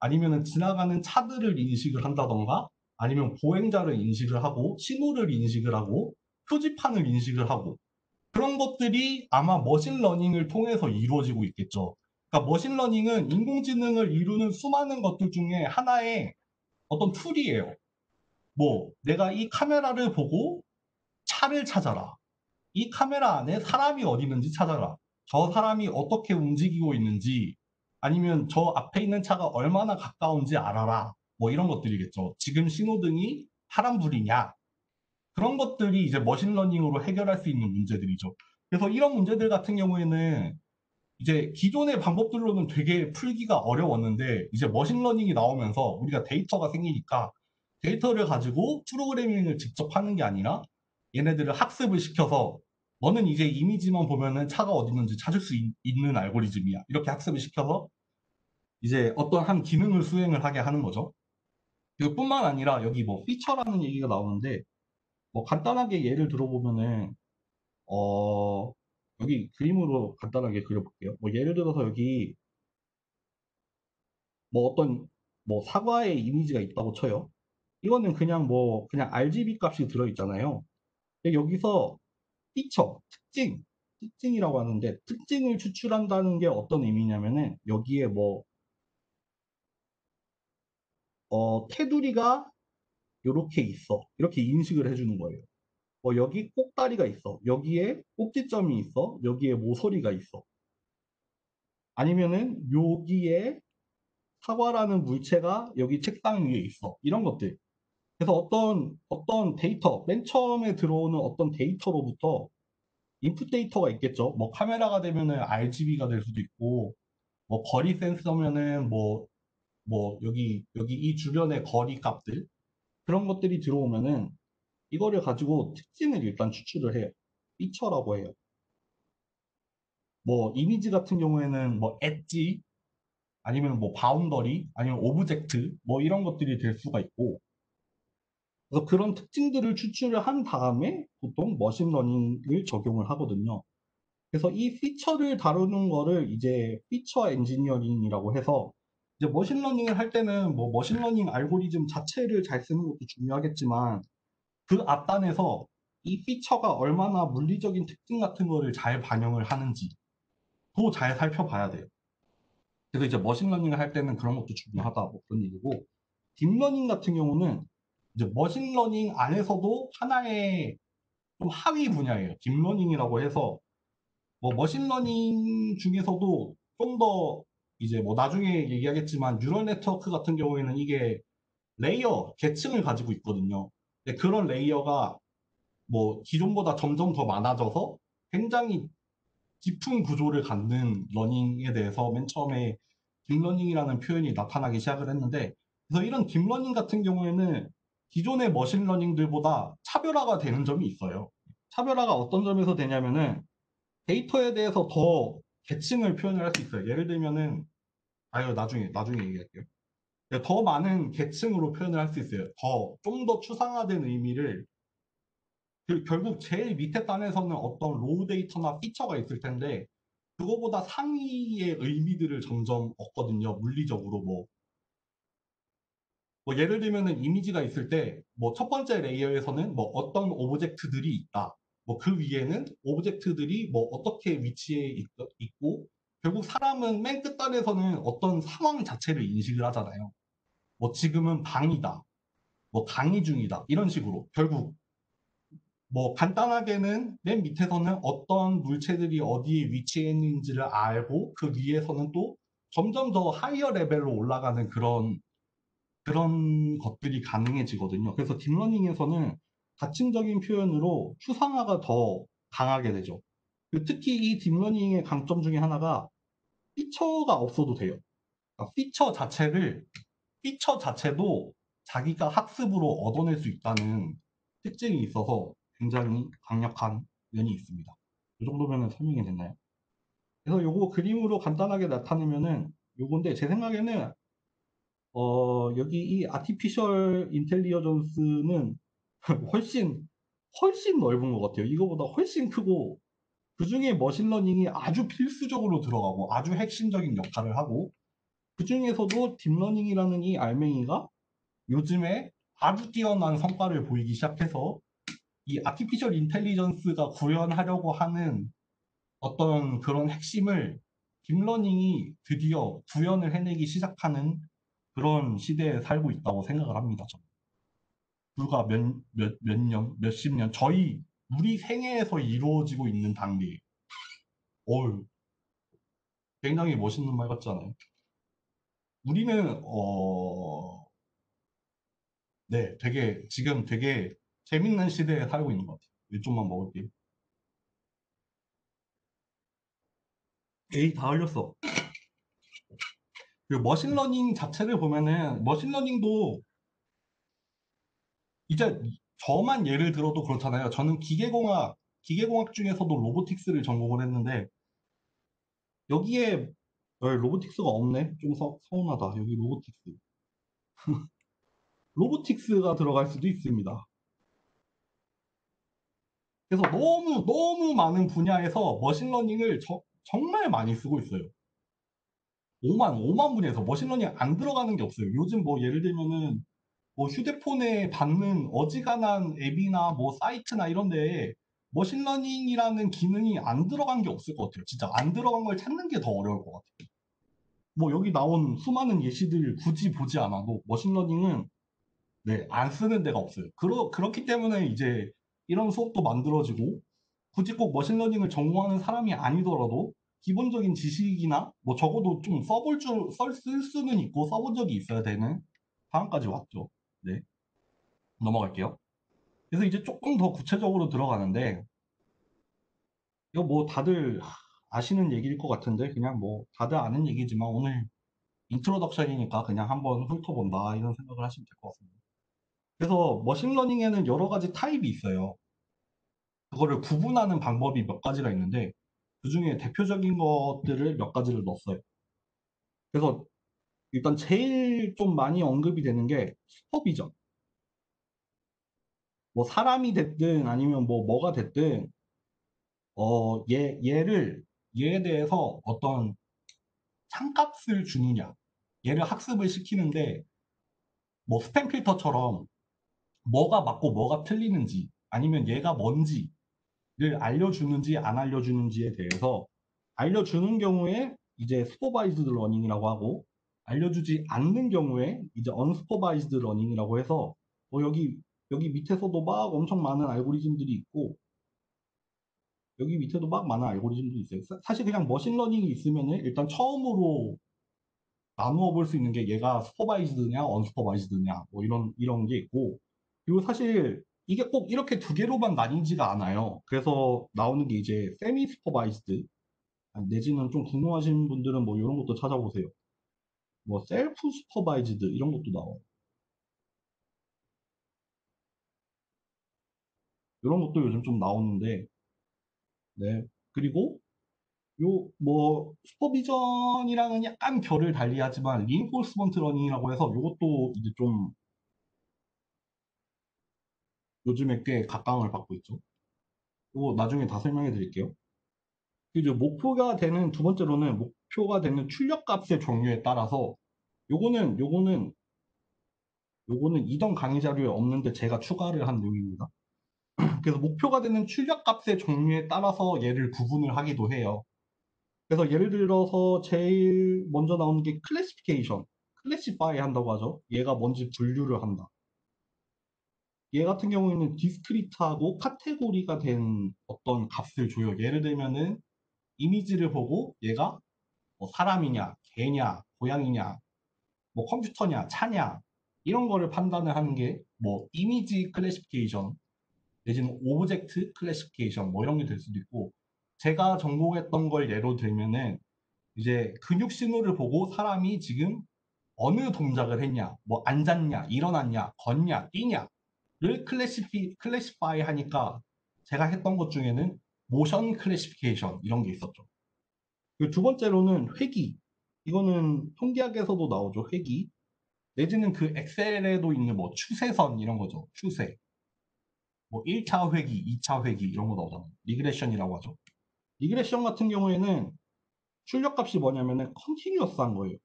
아니면은 지나가는 차들을 인식을 한다던가 아니면 보행자를 인식을 하고 신호를 인식을 하고 표지판을 인식을 하고 그런 것들이 아마 머신러닝을 통해서 이루어지고 있겠죠. 그러니까 머신러닝은 인공지능을 이루는 수많은 것들 중에 하나의 어떤 tool이에요. 뭐 내가 이 카메라를 보고 차를 찾아라. 이 카메라 안에 사람이 어디 있는지 찾아라. 저 사람이 어떻게 움직이고 있는지 아니면 저 앞에 있는 차가 얼마나 가까운지 알아라. 뭐 이런 것들이겠죠. 지금 신호등이 파란불이냐. 그런 것들이 이제 머신러닝으로 해결할 수 있는 문제들이죠. 그래서 이런 문제들 같은 경우에는 이제 기존의 방법들로는 되게 풀기가 어려웠는데 이제 머신러닝이 나오면서 우리가 데이터가 생기니까 데이터를 가지고 프로그래밍을 직접 하는 게 아니라 얘네들을 학습을 시켜서 너는 이제 이미지만 보면은 차가 어디 있는지 찾을 수 있, 는 알고리즘이야. 이렇게 학습을 시켜서 이제 어떤 한 기능을 수행을 하게 하는 거죠. 이뿐만 아니라 여기 뭐 피처라는 얘기가 나오는데 뭐 간단하게 예를 들어보면은 어 여기 그림으로 간단하게 그려볼게요. 뭐 예를 들어서 여기 뭐 어떤 뭐 사과의 이미지가 있다고 쳐요. 이거는 그냥 뭐 그냥 RGB 값이 들어있잖아요. 여기서 피처, 특징, 특징이라고 하는데 특징을 추출한다는 게 어떤 의미냐면은 여기에 뭐 어, 테두리가 이렇게 있어. 이렇게 인식을 해주는 거예요. 뭐 여기 꼭다리가 있어. 여기에 꼭지점이 있어. 여기에 모서리가 있어. 아니면은 여기에 사과라는 물체가 여기 책상 위에 있어. 이런 것들. 그래서 어떤 어떤 데이터, 맨 처음에 들어오는 어떤 데이터로부터 인풋 데이터가 있겠죠. 뭐 카메라가 되면은 RGB가 될 수도 있고, 뭐 거리 센서면은 뭐, 뭐 여기, 여기 이 주변의 거리 값들, 그런 것들이 들어오면은 이거를 가지고 특징을 일단 추출을 해요. 피처라고 해요. 뭐 이미지 같은 경우에는 뭐 엣지 아니면 뭐 boundary 아니면 object 뭐 이런 것들이 될 수가 있고 그래서 그런 특징들을 추출을 한 다음에 보통 머신러닝을 적용을 하거든요. 그래서 이 feature를 다루는 거를 이제 feature engineering이라고 해서 이제 머신러닝을 할 때는 뭐 머신러닝 알고리즘 자체를 잘 쓰는 것도 중요하겠지만 그 앞단에서 이 피처가 얼마나 물리적인 특징 같은 거를 잘 반영을 하는지 도 잘 살펴봐야 돼요. 그래서 이제 머신러닝을 할 때는 그런 것도 중요하다 뭐 그런 얘기고 딥러닝 같은 경우는 이제 머신러닝 안에서도 하나의 좀 하위 분야예요. 딥러닝이라고 해서 뭐 머신러닝 중에서도 좀 더 이제 뭐 나중에 얘기하겠지만 neural network 같은 경우에는 이게 layer 계층을 가지고 있거든요. 그런 layer가 뭐 기존보다 점점 더 많아져서 굉장히 깊은 구조를 갖는 learning에 대해서 맨 처음에 딥러닝이라는 표현이 나타나기 시작을 했는데 그래서 이런 딥러닝 같은 경우에는 기존의 머신러닝들보다 차별화가 되는 점이 있어요. 차별화가 어떤 점에서 되냐면은 데이터에 대해서 더 계층을 표현을 할 수 있어요. 예를 들면은 아유 나중에 나중에 얘기할게요. 더 많은 계층으로 표현을 할 수 있어요. 더 좀 더 추상화된 의미를 그 결국 제일 밑에 단에서는 어떤 raw data나 feature가 있을 텐데 그거보다 상위의 의미들을 점점 얻거든요. 물리적으로 뭐. 뭐 예를 들면은 이미지가 있을 때 뭐 첫 번째 layer에서는 뭐 어떤 object들이 있다. 뭐 그 위에는 object들이 뭐 어떻게 위치해 있, 있고 결국 사람은 맨 끝단에서는 어떤 상황 자체를 인식을 하잖아요. 뭐 지금은 방이다. 뭐 강의 중이다. 이런 식으로 결국 뭐 간단하게는 맨 밑에서는 어떤 물체들이 어디에 위치해 있는지를 알고 그 위에서는 또 점점 더 higher level로 올라가는 그런 그런 것들이 가능해지거든요. 그래서 딥러닝에서는 계층적인 표현으로 추상화가 더 강하게 되죠. 그 특히 이 딥러닝의 강점 중에 하나가 feature가 없어도 돼요. 그러니까 피처 자체를 피처 자체도 자기가 학습으로 얻어낼 수 있다는 특징이 있어서 굉장히 강력한 면이 있습니다. 이 정도면 설명이 됐나요? 그래서 요거 그림으로 간단하게 나타내면은 요건데 제 생각에는 어 여기 이 artificial intelligence는 훨씬 훨씬 넓은 것 같아요. 이거보다 훨씬 크고 그 중에 machine learning이 아주 필수적으로 들어가고 아주 핵심적인 역할을 하고 그 중에서도 deep learning이라는 이 알맹이가 요즘에 아주 뛰어난 성과를 보이기 시작해서 이 artificial intelligence가 구현하려고 하는 어떤 그런 핵심을 deep learning이 드디어 구현을 해내기 시작하는 그런 시대에 살고 있다고 생각을 합니다. 저는. 불과 몇, 몇, 몇 년, 몇십 년, 저희, 우리 생애에서 이루어지고 있는 단계. 어우, 굉장히 멋있는 말 같잖아요. 우리는, 어, 네, 되게, 지금 되게 재밌는 시대에 살고 있는 것 같아요. 이쪽만 먹을게요. 에이, 다 흘렸어. 그 machine learning 자체를 보면은 machine learning도 이제 저만 예를 들어도 그렇잖아요. 저는 기계공학 기계공학 중에서도 robotics를 전공을 했는데 여기에 어, robotics가 없네. 좀 서, 서운하다. 여기 robotics. robotics가 들어갈 수도 있습니다. 그래서 너무 너무 많은 분야에서 machine learning을 저, 정말 많이 쓰고 있어요. 오만 오만 분야에서 machine learning 안 들어가는 게 없어요. 요즘 뭐 예를 들면은 뭐 휴대폰에 받는 어지간한 앱이나 뭐 사이트나 이런 데에 machine learning이라는 기능이 안 들어간 게 없을 것 같아요. 진짜 안 들어간 걸 찾는 게 더 어려울 것 같아요. 뭐 여기 나온 수많은 예시들 굳이 보지 않아도 machine learning은 네, 안 쓰는 데가 없어요. 그러, 그렇기 때문에 이제 이런 수업도 만들어지고 굳이 꼭 machine learning을 전공하는 사람이 아니더라도 기본적인 지식이나 뭐 적어도 좀 써볼 줄, 쓸, 쓸 수는 있고 써본 적이 있어야 되는 상황까지 왔죠. 네. 넘어갈게요. 그래서 이제 조금 더 구체적으로 들어가는데 이거 뭐 다들 아시는 얘기일 것 같은데 그냥 뭐 다들 아는 얘기지만 오늘 introduction이니까 그냥 한번 훑어본다 이런 생각을 하시면 될 것 같습니다. 그래서 machine learning에는 여러 가지 타입이 있어요. 그거를 구분하는 방법이 몇 가지가 있는데 그 중에 대표적인 것들을 몇 가지를 넣었어요. 그래서 일단 제일 좀 많이 언급이 되는 게 supervision. 뭐 사람이 됐든 아니면 뭐 뭐가 됐든 어, 얘, 얘를 얘에 대해서 어떤 참값을 주느냐 얘를 학습을 시키는데 뭐 스팸 필터처럼 뭐가 맞고 뭐가 틀리는지 아니면 얘가 뭔지를 알려주는지 안 알려주는지에 대해서 알려주는 경우에 이제 supervised learning이라고 하고 알려주지 않는 경우에 이제 unsupervised learning이라고 해서 뭐 여기 여기 밑에서도 막 엄청 많은 알고리즘들이 있고 여기 밑에도 막 많은 알고리즘들이 있어요. 사- 사실 그냥 machine learning이 있으면은 일단 처음으로 나누어 볼 수 있는 게 얘가 supervised냐 unsupervised냐 뭐 이런 이런 게 있고 그리고 사실 이게 꼭 이렇게 두 개로만 나뉘지가 않아요. 그래서 나오는 게 이제 semi supervised 내지는 좀 궁금하신 분들은 뭐 이런 것도 찾아보세요. 뭐 self supervised 이런 것도 나와요. 이런 것도 요즘 좀 나오는데 네 그리고 요 뭐 supervision이랑은 약간 결을 달리하지만 reinforcement learning이라고 해서 요것도 이제 좀 요즘에 꽤 각광을 받고 있죠. 이거 나중에 다 설명해 드릴게요. 이제 목표가 되는 두 번째로는 목표가 되는 출력 값의 종류에 따라서 요거는 요거는 요거는 이전 강의 자료에 없는데 제가 추가를 한 내용입니다. 그래서 목표가 되는 출력 값의 종류에 따라서 얘를 구분을 하기도 해요. 그래서 예를 들어서 제일 먼저 나오는 게 classification, classify 한다고 하죠. 얘가 뭔지 분류를 한다. 얘 같은 경우에는 discrete하고 카테고리가 된 어떤 값을 줘요. 예를 들면은 이미지를 보고 얘가 뭐 사람이냐, 개냐, 고양이냐, 뭐 컴퓨터냐, 차냐 이런 거를 판단을 하는 게 뭐 image classification 내지는 object classification 뭐 이런 게 될 수도 있고 제가 전공했던 걸 예로 들면은 이제 근육 신호를 보고 사람이 지금 어느 동작을 했냐, 뭐 앉았냐, 일어났냐, 걷냐, 뛰냐 를 classify classify 하니까 제가 했던 것 중에는 motion classification 이런 게 있었죠. 그리고 두 번째로는 회귀. 이거는 통계학에서도 나오죠. 회귀. 내지는 그 엑셀에도 있는 뭐 추세선 이런 거죠. 추세. 뭐 1차 회귀, 2차 회귀 이런 거 나오잖아요. regression이라고 하죠. regression 같은 경우에는 출력값이 뭐냐면은 continuous한 거예요.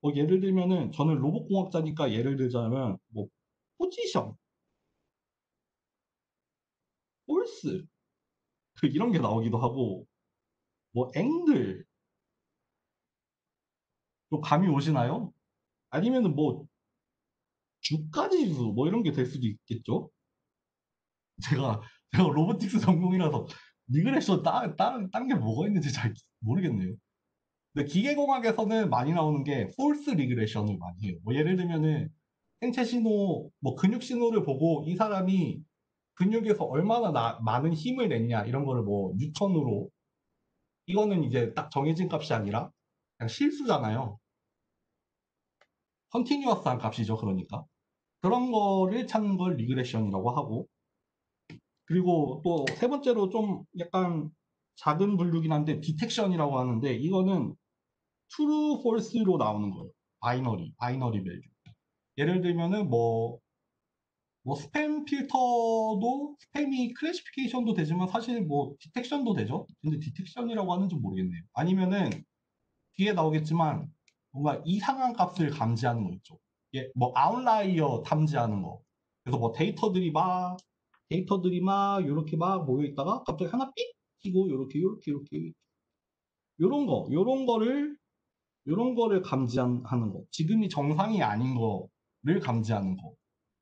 뭐 예를 들면은 저는 로봇공학자니까 예를 들자면 뭐 포지션, force 그 이런 게 나오기도 하고 뭐 앵글 또 감이 오시나요? 아니면은 뭐 주가지수 뭐 이런 게 될 수도 있겠죠. 제가 제가 robotics 전공이라서 regression 딴 딴 게 뭐가 있는지 잘 모르겠네요. 근데 기계공학에서는 많이 나오는 게 force regression을 많이 해요. 뭐 예를 들면은 생체 신호, 뭐 근육 신호를 보고 이 사람이 근육에서 얼마나 나- 많은 힘을 냈냐 이런 거를 뭐 뉴턴으로 이거는 이제 딱 정해진 값이 아니라 그냥 실수잖아요. continuous한 값이죠. 그러니까 그런 거를 찾는 걸 regression이라고 하고 그리고 또 세 번째로 좀 약간 작은 분류긴 한데 detection이라고 하는데 이거는 true, false로 나오는 거예요. binary, binary value. 예를 들면은 뭐, 뭐 스팸 필터도 스팸이 classification도 되지만 사실 뭐 detection도 되죠. 근데 detection이라고 하는지 모르겠네요. 아니면은 뒤에 나오겠지만 뭔가 이상한 값을 감지하는 거 있죠. 예, 뭐 outlier 탐지하는 거. 그래서 뭐 데이터들이 막 데이터들이 막 이렇게 막 모여 있다가 갑자기 하나 삑 튀고 이렇게 이렇게 이렇게 요런 거, 요런 거를 요런 거를 감지하는 거. 지금이 정상이 아닌 거 를 감지하는 거.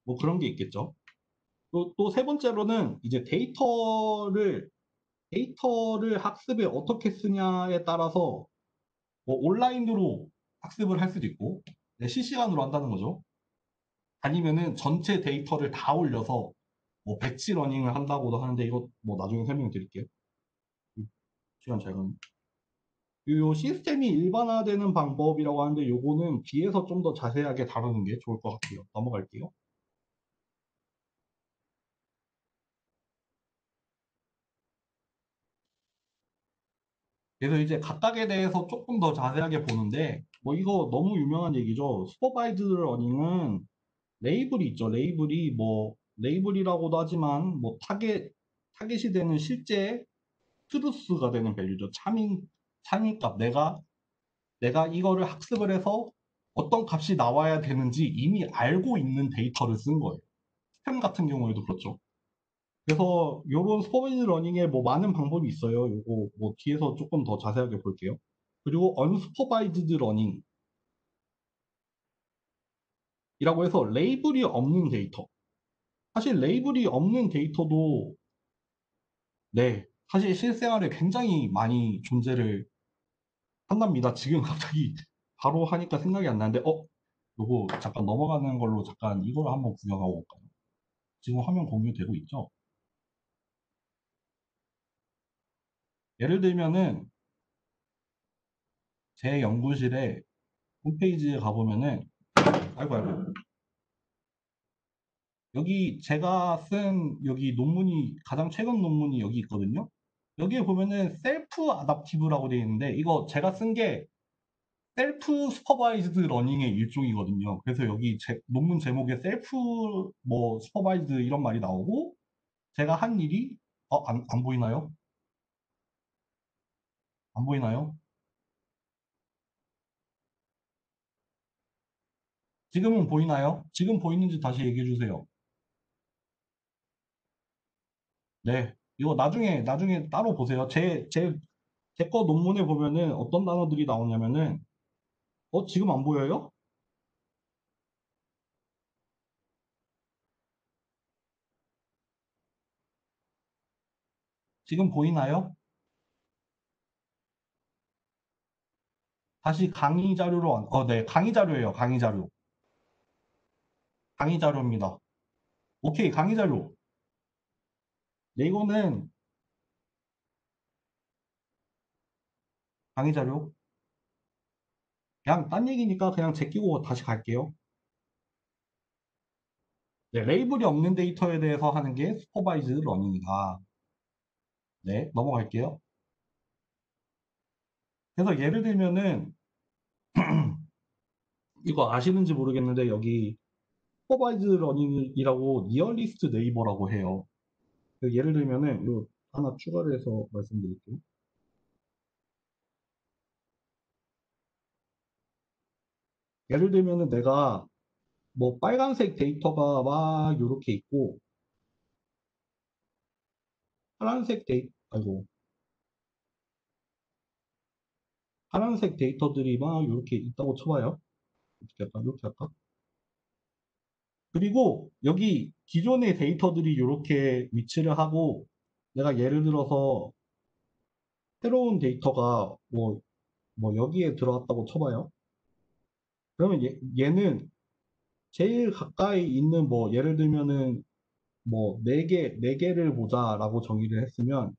뭐 그런 게 있겠죠. 또 또 세 번째로는 이제 데이터를 데이터를 학습에 어떻게 쓰냐에 따라서 뭐 온라인으로 학습을 할 수도 있고 네, 실시간으로 한다는 거죠. 아니면은 전체 데이터를 다 올려서 뭐 batch learning을 한다고도 하는데 이거 뭐 나중에 설명 드릴게요. 시간 잘 가네. 요 시스템이 일반화되는 방법이라고 하는데 요거는 뒤에서 좀 더 자세하게 다루는 게 좋을 것 같아요. 넘어갈게요. 그래서 이제 각각에 대해서 조금 더 자세하게 보는데 뭐 이거 너무 유명한 얘기죠. supervised learning은 레이블이 있죠. 레이블이 뭐 레이블이라고도 하지만 뭐 타겟 타겟이 되는 실제 truth가 되는 value죠. 참인 참인값 내가 내가 이거를 학습을 해서 어떤 값이 나와야 되는지 이미 알고 있는 데이터를 쓴 거예요. 스팸 같은 경우에도 그렇죠. 그래서 요런 supervised learning에 뭐 많은 방법이 있어요. 요거 뭐 뒤에서 조금 더 자세하게 볼게요. 그리고 unsupervised learning 이라고 해서 레이블이 없는 데이터. 사실 레이블이 없는 데이터도 네, 사실 실생활에 굉장히 많이 존재를 한답니다. 지금 갑자기 바로 하니까 생각이 안 나는데 어? 요거 잠깐 넘어가는 걸로 잠깐 이걸 한번 구경하고 올까요? 지금 화면 공유되고 있죠? 예를 들면은 제 연구실에 홈페이지에 가보면은 아이고 아이고 여기 제가 쓴 여기 논문이 가장 최근 논문이 여기 있거든요. 여기에 보면은 self adaptive라고 되어 있는데 이거 제가 쓴 게 self supervised learning의 일종이거든요. 그래서 여기 제, 논문 제목에 셀프 뭐 supervised 이런 말이 나오고 제가 한 일이 어, 안, 안 보이나요? 안 보이나요? 지금은 보이나요? 지금 보이는지 다시 얘기해 주세요. 네, 이거 나중에 나중에 따로 보세요. 제 제 제 거 논문에 보면은 어떤 단어들이 나오냐면은 어 지금 안 보여요? 지금 보이나요? 다시 강의 자료로 안- 어, 네, 강의 자료예요. 강의 자료. 강의 자료입니다. 오케이, 강의 자료. 네, 이거는 강의 자료. 그냥 딴 얘기니까 그냥 제끼고 다시 갈게요. 네, 레이블이 없는 데이터에 대해서 하는 게 supervised learning이다. 네, 넘어갈게요. 그래서 예를 들면은 이거 아시는지 모르겠는데 여기 supervised learning이라고 nearest neighbor라고 해요. 그 예를 들면은 요 하나 추가를 해서 말씀드릴게요. 예를 들면은 내가 뭐 빨간색 데이터가 막 이렇게 있고 파란색 데이 아이고 파란색 데이터들이 막 이렇게 있다고 쳐봐요. 어떻게 할까? 이렇게 할까? 그리고 여기 기존의 데이터들이 이렇게 위치를 하고 내가 예를 들어서 새로운 데이터가 뭐, 뭐 여기에 들어왔다고 쳐봐요. 그러면 얘, 얘는 제일 가까이 있는 뭐 예를 들면은 뭐네 개, 네 개를 보자라고 정의를 했으면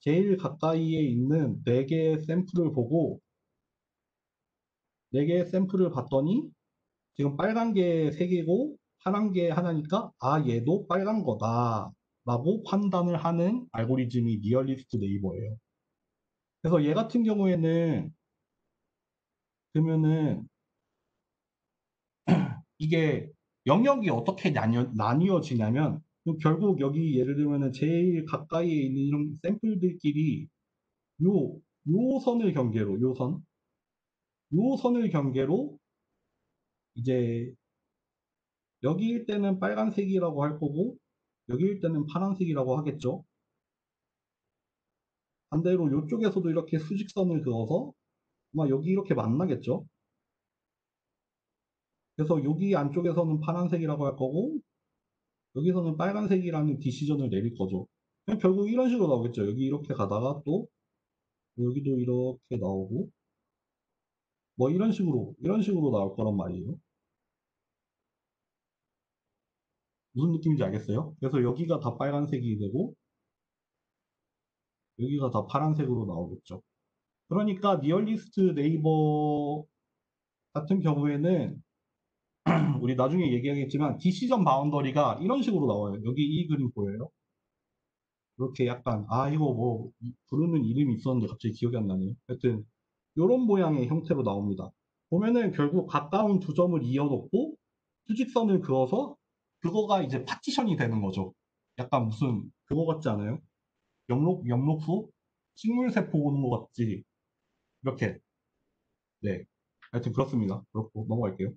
제일 가까이에 있는 네 개의 샘플을 보고 네 개의 샘플을 봤더니 지금 빨간 게세 개고 파란 게 하나니까 아 얘도 빨간 거다 라고 판단을 하는 알고리즘이 니얼리스트 네이버예요. 그래서 얘 같은 경우에는 그러면은 이게 영역이 어떻게 나뉘어, 나뉘어 지냐면 결국 여기 예를 들면은 제일 가까이에 있는 샘플들끼리 요, 요 선을 경계로 요 선, 요 선을 경계로 이제 여기일 때는 빨간색이라고 할 거고 여기일 때는 파란색이라고 하겠죠. 반대로 이쪽에서도 이렇게 수직선을 그어서 아마 여기 이렇게 만나겠죠. 그래서 여기 안쪽에서는 파란색이라고 할 거고 여기서는 빨간색이라는 디시전을 내릴 거죠. 결국 이런 식으로 나오겠죠. 여기 이렇게 가다가 또 여기도 이렇게 나오고 뭐 이런 식으로 이런 식으로 나올 거란 말이에요. 무슨 느낌인지 알겠어요? 그래서 여기가 다 빨간색이 되고 여기가 다 파란색으로 나오겠죠. 그러니까 nearest neighbor 같은 경우에는 우리 나중에 얘기하겠지만 decision boundary가 이런 식으로 나와요. 여기 이 그림 보여요? 그렇게 약간 아 이거 뭐 이- 부르는 이름이 있었는데 갑자기 기억이 안 나네요. 하여튼 이런 모양의 형태로 나옵니다. 보면은 결국 가까운 두 점을 이어놓고 수직선을 그어서 그거가 이제 파티션이 되는 거죠. 약간 무슨 그거 같지 않아요? 엽록 엽록소 식물 세포 보는 것 같지 이렇게 네 하여튼 그렇습니다. 그렇고 넘어갈게요.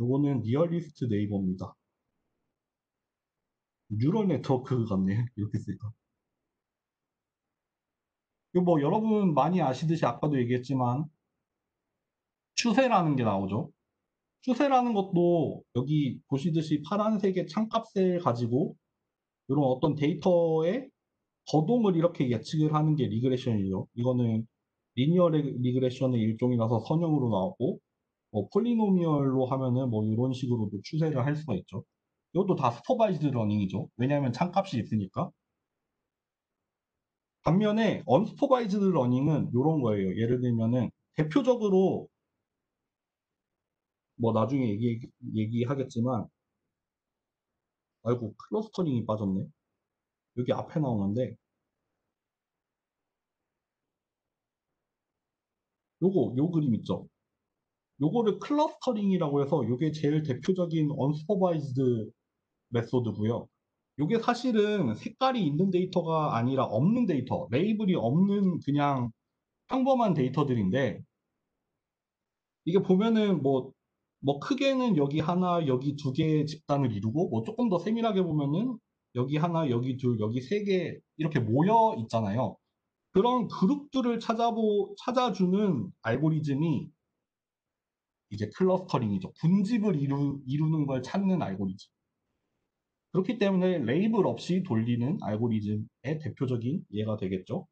요거는 nearest neighbor입니다. neural network 같네 이렇게 쓰니까. 이거 뭐 여러분 많이 아시듯이 아까도 얘기했지만 추세라는 게 나오죠. 추세라는 것도 여기 보시듯이 파란색의 참값을 가지고 이런 어떤 데이터의 거동을 이렇게 예측을 하는 게 regression이죠. 이거는 linear re- regression의 일종이라서 선형으로 나오고 뭐 polynomial로 하면은 뭐 이런 식으로도 추세를 할 수가 있죠. 이것도 다 supervised learning이죠. 왜냐하면 참값이 있으니까. 반면에 unsupervised learning은 이런 거예요. 예를 들면은 대표적으로 뭐 나중에 얘기, 얘기하겠지만 아이고 clustering이 빠졌네. 여기 앞에 나오는데 요거 요 그림 있죠. 요거를 clustering이라고 해서 요게 제일 대표적인 unsupervised method고요. 요게 사실은 색깔이 있는 데이터가 아니라 없는 데이터, 레이블이 없는 그냥 평범한 데이터들인데 이게 보면은 뭐, 뭐 크게는 여기 하나, 여기 두 개의 집단을 이루고 뭐 조금 더 세밀하게 보면은 여기 하나, 여기 둘, 여기 세 개 이렇게 모여 있잖아요. 그런 그룹들을 찾아보, 찾아주는 알고리즘이 이제 clustering이죠. 군집을 이루, 이루는 걸 찾는 알고리즘. 그렇기 때문에 레이블 없이 돌리는 알고리즘의 대표적인 예가 되겠죠.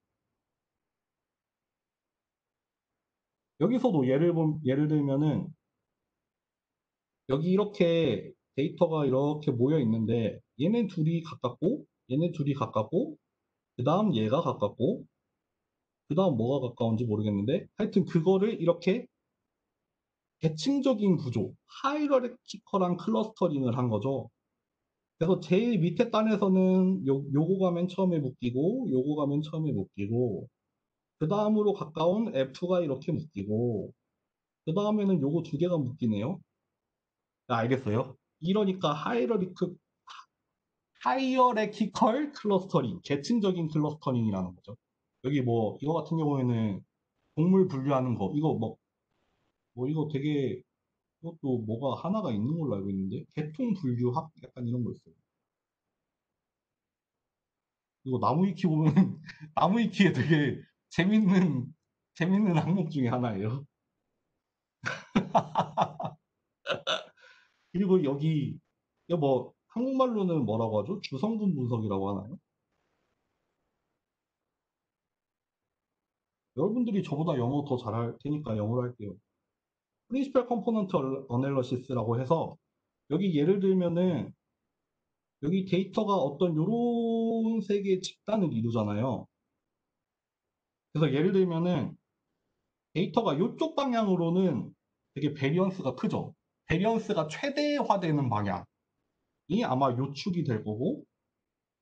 여기서도 예를, 보- 예를 들면은 여기 이렇게 데이터가 이렇게 모여 있는데 얘네 둘이 가깝고 얘네 둘이 가깝고 그 다음 얘가 가깝고 그 다음 뭐가 가까운지 모르겠는데 하여튼 그거를 이렇게 계층적인 구조 하이러키컬한 클러스터링을 한 거죠. 그래서 제일 밑에 단에서는 요, 요거가 맨 처음에 묶이고 요거가 맨 처음에 묶이고 그 다음으로 가까운 F가 이렇게 묶이고 그 다음에는 요거 두 개가 묶이네요. 아, 알겠어요. 이러니까 hierarchic hierarchical clustering, 계층적인 clustering이라는 거죠. 여기 뭐 이거 같은 경우에는 동물 분류하는 거 이거 뭐, 뭐 이거 되게 이것도 뭐가 하나가 있는 걸로 알고 있는데 계통 분류학 약간 이런 거 있어요. 이거 나무위키 보면 나무위키에 되게 재밌는 재밌는 항목 중에 하나예요. 그리고 여기 뭐 한국말로는 뭐라고 하죠? 주성분 분석이라고 하나요? 여러분들이 저보다 영어 더 잘할 테니까 영어로 할게요. principal component analysis라고 해서 여기 예를 들면은 여기 데이터가 어떤 요런 색의 집단을 이루잖아요. 그래서 예를 들면은 데이터가 이쪽 방향으로는 되게 variance가 크죠. variance가 최대화되는 방향이 아마 요 축이 될 거고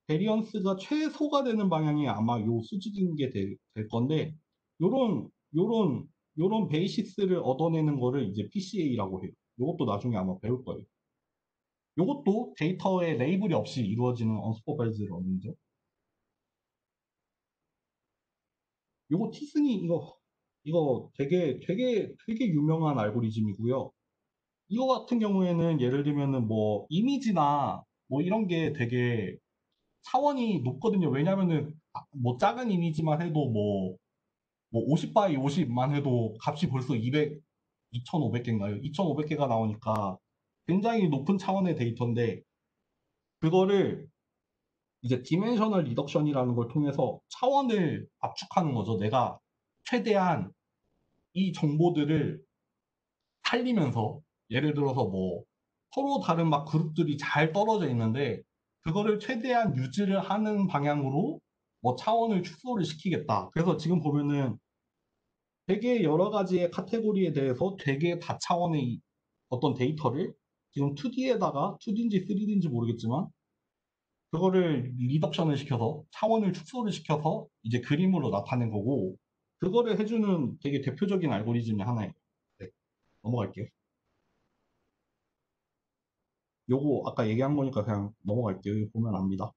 variance가 최소가 되는 방향이 아마 요 수직인 게 될 건데 요런 요런 요런 basis를 얻어내는 거를 이제 PCA라고 해요. 요것도 나중에 아마 배울 거예요. 요것도 데이터에 레이블이 없이 이루어지는 unsupervised learning이죠. 요거 t-SNE 이거 이거 되게 되게 되게 유명한 알고리즘이고요. 이거 같은 경우에는 예를 들면은 뭐 이미지나 뭐 이런 게 되게 차원이 높거든요. 왜냐면은 아, 뭐 작은 이미지만 해도 뭐, 뭐 50 by 50만 해도 값이 벌써 200, 2500개인가요? 2500개가 나오니까 굉장히 높은 차원의 데이터인데 그거를 이제 dimensional reduction이라는 걸 통해서 차원을 압축하는 거죠. 내가 최대한 이 정보들을 살리면서 예를 들어서 뭐 서로 다른 막 그룹들이 잘 떨어져 있는데 그거를 최대한 유지를 하는 방향으로 뭐 차원을 축소를 시키겠다. 그래서 지금 보면은 되게 여러 가지의 카테고리에 대해서 되게 다차원의 어떤 데이터를 지금 2D에다가 2D인지 3D인지 모르겠지만 그거를 리덕션을 시켜서 차원을 축소를 시켜서 이제 그림으로 나타낸 거고 그거를 해주는 되게 대표적인 알고리즘이 하나예요. 네, 넘어갈게요. 요거 아까 얘기한 거니까 그냥 넘어갈게요. 여기 보면 압니다.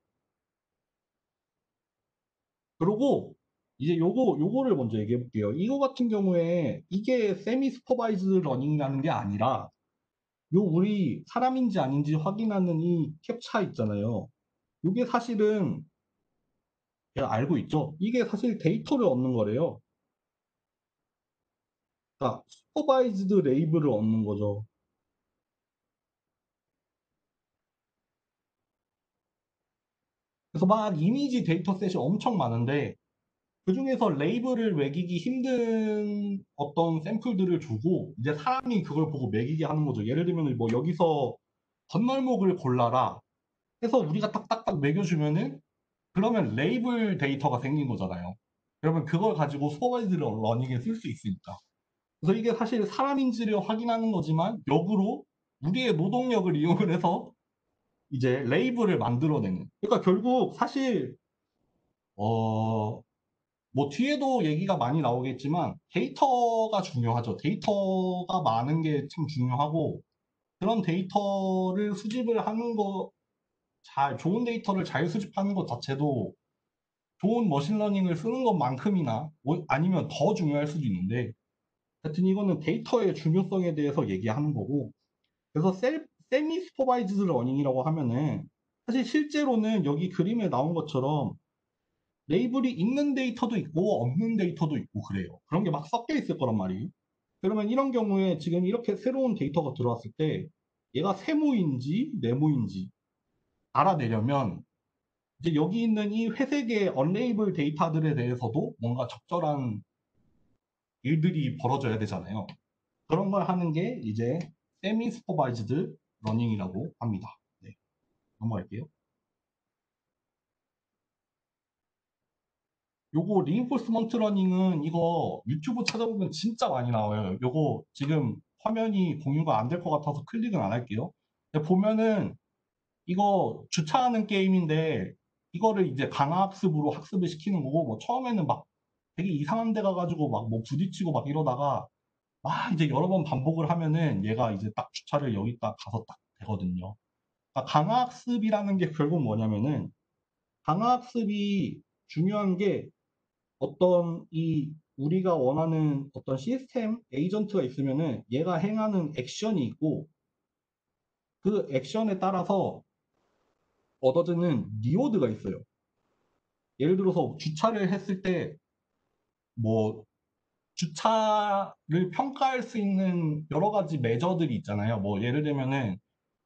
그리고 이제 요거 요거를 먼저 얘기해 볼게요. 이거 같은 경우에 이게 semi-supervised learning이라는 게 아니라 요 우리 사람인지 아닌지 확인하는 이 CAPTCHA 있잖아요. 이게 사실은 제가 알고 있죠. 이게 사실 데이터를 얻는 거래요. 그러니까 supervised 레이블을 얻는 거죠. 그래서 막 이미지 dataset이 엄청 많은데 그 중에서 레이블을 매기기 힘든 어떤 샘플들을 주고 이제 사람이 그걸 보고 매기게 하는 거죠. 예를 들면 뭐 여기서 건널목을 골라라 해서 우리가 딱딱딱 매겨주면은 그러면 레이블 데이터가 생긴 거잖아요. 그러면 그걸 가지고 supervised learning에 쓸 수 있으니까. 그래서 이게 사실 사람인지를 확인하는 거지만 역으로 우리의 노동력을 이용을 해서 이제 레이블을 만들어내는. 그러니까 결국 사실 어, 뭐 뒤에도 얘기가 많이 나오겠지만 데이터가 중요하죠. 데이터가 많은 게 참 중요하고 그런 데이터를 수집을 하는 거 잘, 좋은 데이터를 잘 수집하는 것 자체도 좋은 머신러닝을 쓰는 것만큼이나 뭐 아니면 더 중요할 수도 있는데 하여튼 이거는 데이터의 중요성에 대해서 얘기하는 거고 그래서 셀, semi-supervised learning이라고 하면은 사실 실제로는 여기 그림에 나온 것처럼 레이블이 있는 데이터도 있고 없는 데이터도 있고 그래요. 그런 게 막 섞여 있을 거란 말이에요. 그러면 이런 경우에 지금 이렇게 새로운 데이터가 들어왔을 때 얘가 세모인지 네모인지 알아내려면 이제 여기 있는 이 회색의 unlabeled 데이터들에 대해서도 뭔가 적절한 일들이 벌어져야 되잖아요. 그런 걸 하는 게 이제 semi-supervised learning이라고 합니다. 네. 넘어갈게요. 요거 reinforcement learning은 이거 유튜브 찾아보면 진짜 많이 나와요. 요거 지금 화면이 공유가 안 될 것 같아서 클릭은 안 할게요. 보면은 이거 주차하는 게임인데 이거를 이제 강화학습으로 학습을 시키는 거고 뭐 처음에는 막 되게 이상한 데 가가지고 막 뭐 부딪히고 막 이러다가 막 이제 여러 번 반복을 하면은 얘가 이제 딱 주차를 여기다 가서 딱 되거든요. 그러니까 강화학습이라는 게 결국 뭐냐면은 강화학습이 중요한 게 어떤 이 우리가 원하는 어떤 시스템 에이전트가 있으면은 얘가 행하는 액션이 있고 그 액션에 따라서 얻어지는 리워드가 있어요. 예를 들어서 주차를 했을 때 뭐 주차를 평가할 수 있는 여러 가지 매저들이 있잖아요. 뭐 예를 들면은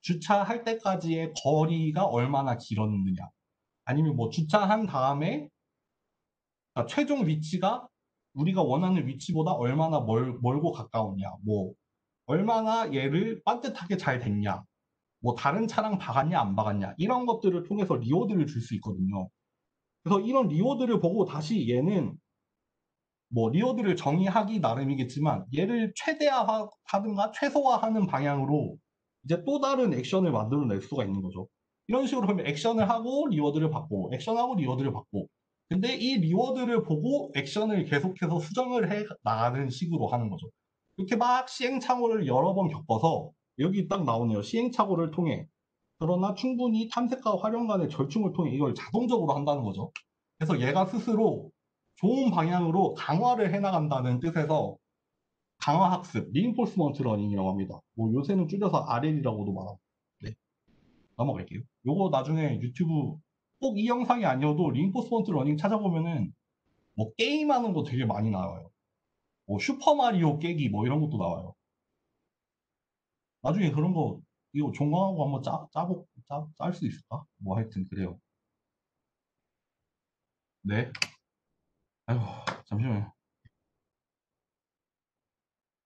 주차할 때까지의 거리가 얼마나 길었느냐 아니면 뭐 주차한 다음에 그러니까 최종 위치가 우리가 원하는 위치보다 얼마나 멀, 멀고 가까우냐, 뭐, 얼마나 얘를 반듯하게 잘 됐냐, 뭐, 다른 차랑 박았냐, 안 박았냐, 이런 것들을 통해서 리워드를 줄 수 있거든요. 그래서 이런 reward를 보고 다시 얘는 뭐, reward를 정의하기 나름이겠지만, 얘를 최대화하든가 최소화하는 방향으로 이제 또 다른 액션을 만들어낼 수가 있는 거죠. 이런 식으로 하면 액션을 하고 reward를 받고, 액션하고 reward를 받고, 근데 이 reward를 보고 액션을 계속해서 수정을 해 나가는 식으로 하는 거죠. 이렇게 막 시행착오를 여러 번 겪어서 여기 딱 나오네요. 시행착오를 통해 그러나 충분히 탐색과 활용 간의 절충을 통해 이걸 자동적으로 한다는 거죠. 그래서 얘가 스스로 좋은 방향으로 강화를 해나간다는 뜻에서 강화학습, reinforcement learning이라고 합니다. 뭐 요새는 줄여서 RL이라고도 말하고. 네. 넘어갈게요. 요거 나중에 유튜브 꼭 이 영상이 아니어도 learning 찾아보면은 뭐 게임하는 거 되게 많이 나와요. 뭐 슈퍼마리오 깨기 뭐 이런 것도 나와요. 나중에 그런 거 이거 종강하고 한번 짜, 짜보, 짜, 짤수 있을까? 뭐 하여튼 그래요. 네. 아휴, 잠시만요.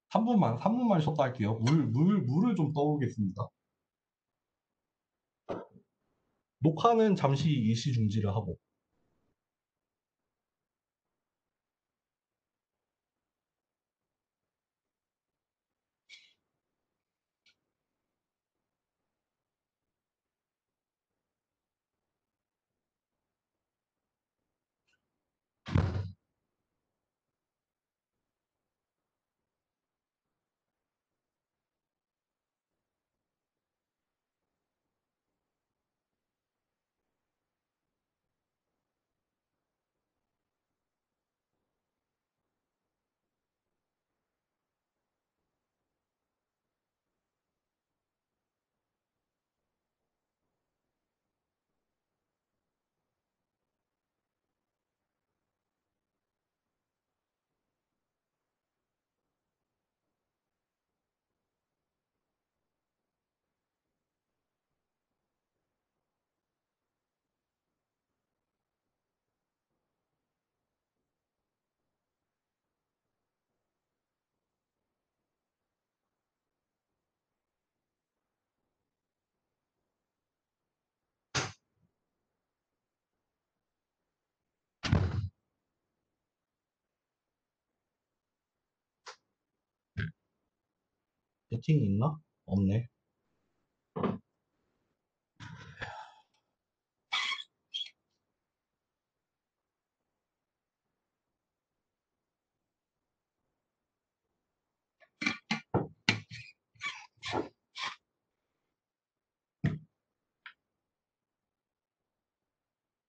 3분만, 3분만 쉬었다 할게요. 물, 물, 물을 좀 떠오겠습니다. 녹화는 잠시 일시 중지를 하고. 채팅 있나? 없네.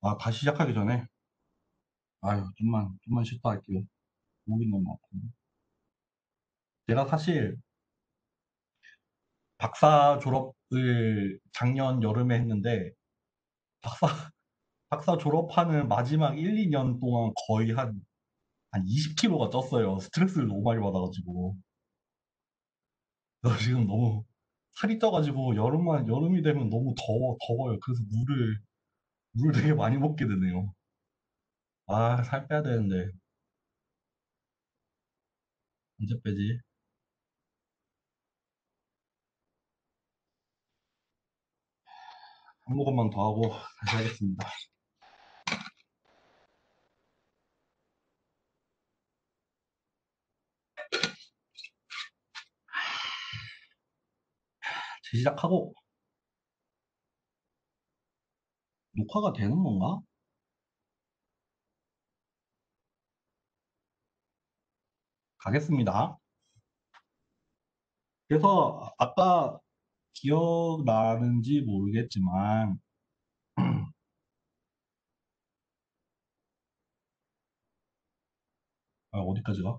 아, 다시 시작하기 전에. 아유, 좀만, 좀만 쉬다 할게요. 목이 너무 아프네. 제가 사실 박사 졸업을 작년 여름에 했는데, 박사, 박사 졸업하는 마지막 1, 2년 동안 거의 한, 한 20kg가 쪘어요. 스트레스를 너무 많이 받아가지고. 지금 너무 살이 쪄가지고 여름만, 여름이 되면 너무 더워, 더워요. 그래서 물을, 물을 되게 많이 먹게 되네요. 아, 살 빼야 되는데. 언제 빼지? 한 모금만 더 하고 다시 하겠습니다. 시작하고 녹화가 되는 건가? 가겠습니다. 그래서 아까 기억나는지 모르겠지만 아, 어디까지가?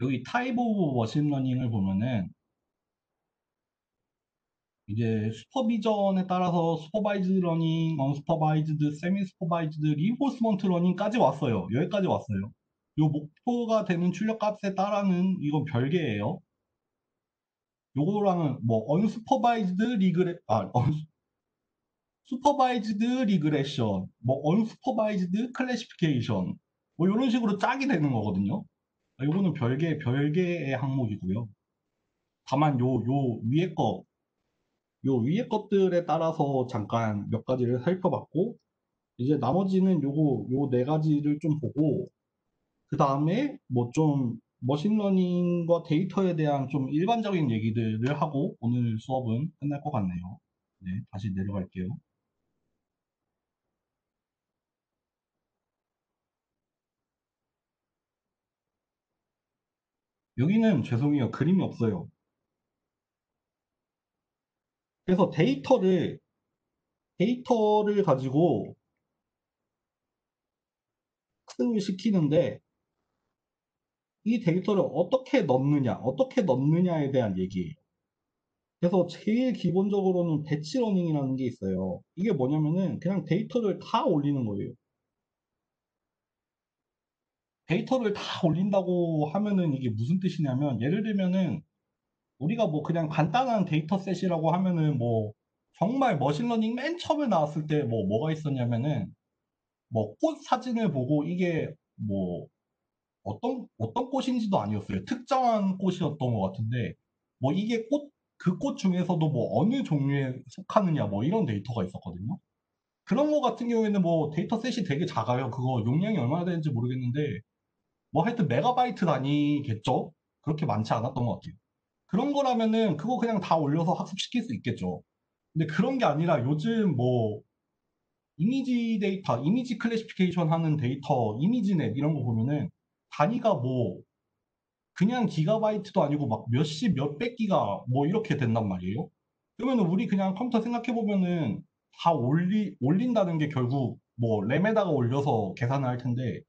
여기 type of machine learning을 보면은 이제 supervision에 따라서 supervised learning, unsupervised, semi-supervised, reinforcement learning까지 왔어요. 여기까지 왔어요. 요 목표가 되는 출력 값에 따라는 이건 별개예요. 요거랑은 뭐 unsupervised regre 아 un, supervised regression, 뭐 unsupervised classification 뭐 이런 식으로 짝이 되는 거거든요. 아, 요거는 별개 별개의 항목이고요. 다만 요 요 위에 거, 요 위에 것들에 따라서 잠깐 몇 가지를 살펴봤고 이제 나머지는 요거 요 네 가지를 좀 보고 그 다음에 뭐 좀 머신러닝과 데이터에 대한 좀 일반적인 얘기들을 하고 오늘 수업은 끝날 것 같네요. 네, 다시 내려갈게요. 여기는 죄송해요. 그림이 없어요. 그래서 데이터를, 데이터를 가지고 학습을 시키는데 이 데이터를 어떻게 넣느냐, 어떻게 넣느냐에 대한 얘기예요. 그래서 제일 기본적으로는 batch learning이라는 게 있어요. 이게 뭐냐면은 그냥 데이터를 다 올리는 거예요. 데이터를 다 올린다고 하면은 이게 무슨 뜻이냐면 예를 들면은 우리가 뭐 그냥 간단한 data set이라고 하면은 뭐 정말 machine learning 맨 처음에 나왔을 때 뭐 뭐가 있었냐면은 뭐 꽃 사진을 보고 이게 뭐 어떤 어떤 꽃인지도 아니었어요. 특정한 꽃이었던 것 같은데 뭐 이게 꽃 그 꽃 중에서도 뭐 어느 종류에 속하느냐 뭐 이런 데이터가 있었거든요. 그런 거 같은 경우에는 뭐 data set이 되게 작아요. 그거 용량이 얼마나 되는지 모르겠는데 뭐 하여튼 메가바이트 단위겠죠? 그렇게 많지 않았던 것 같아요. 그런 거라면은 그거 그냥 다 올려서 학습시킬 수 있겠죠. 근데 그런 게 아니라 요즘 뭐 이미지 데이터, image classification 하는 데이터, ImageNet 이런 거 보면은 단위가 뭐 그냥 기가바이트도 아니고 막 몇십, 몇백 기가 뭐 이렇게 된단 말이에요. 그러면은 우리 그냥 컴퓨터 생각해 보면은 다 올리, 올린다는 게 결국 뭐 램에다가 올려서 계산을 할 텐데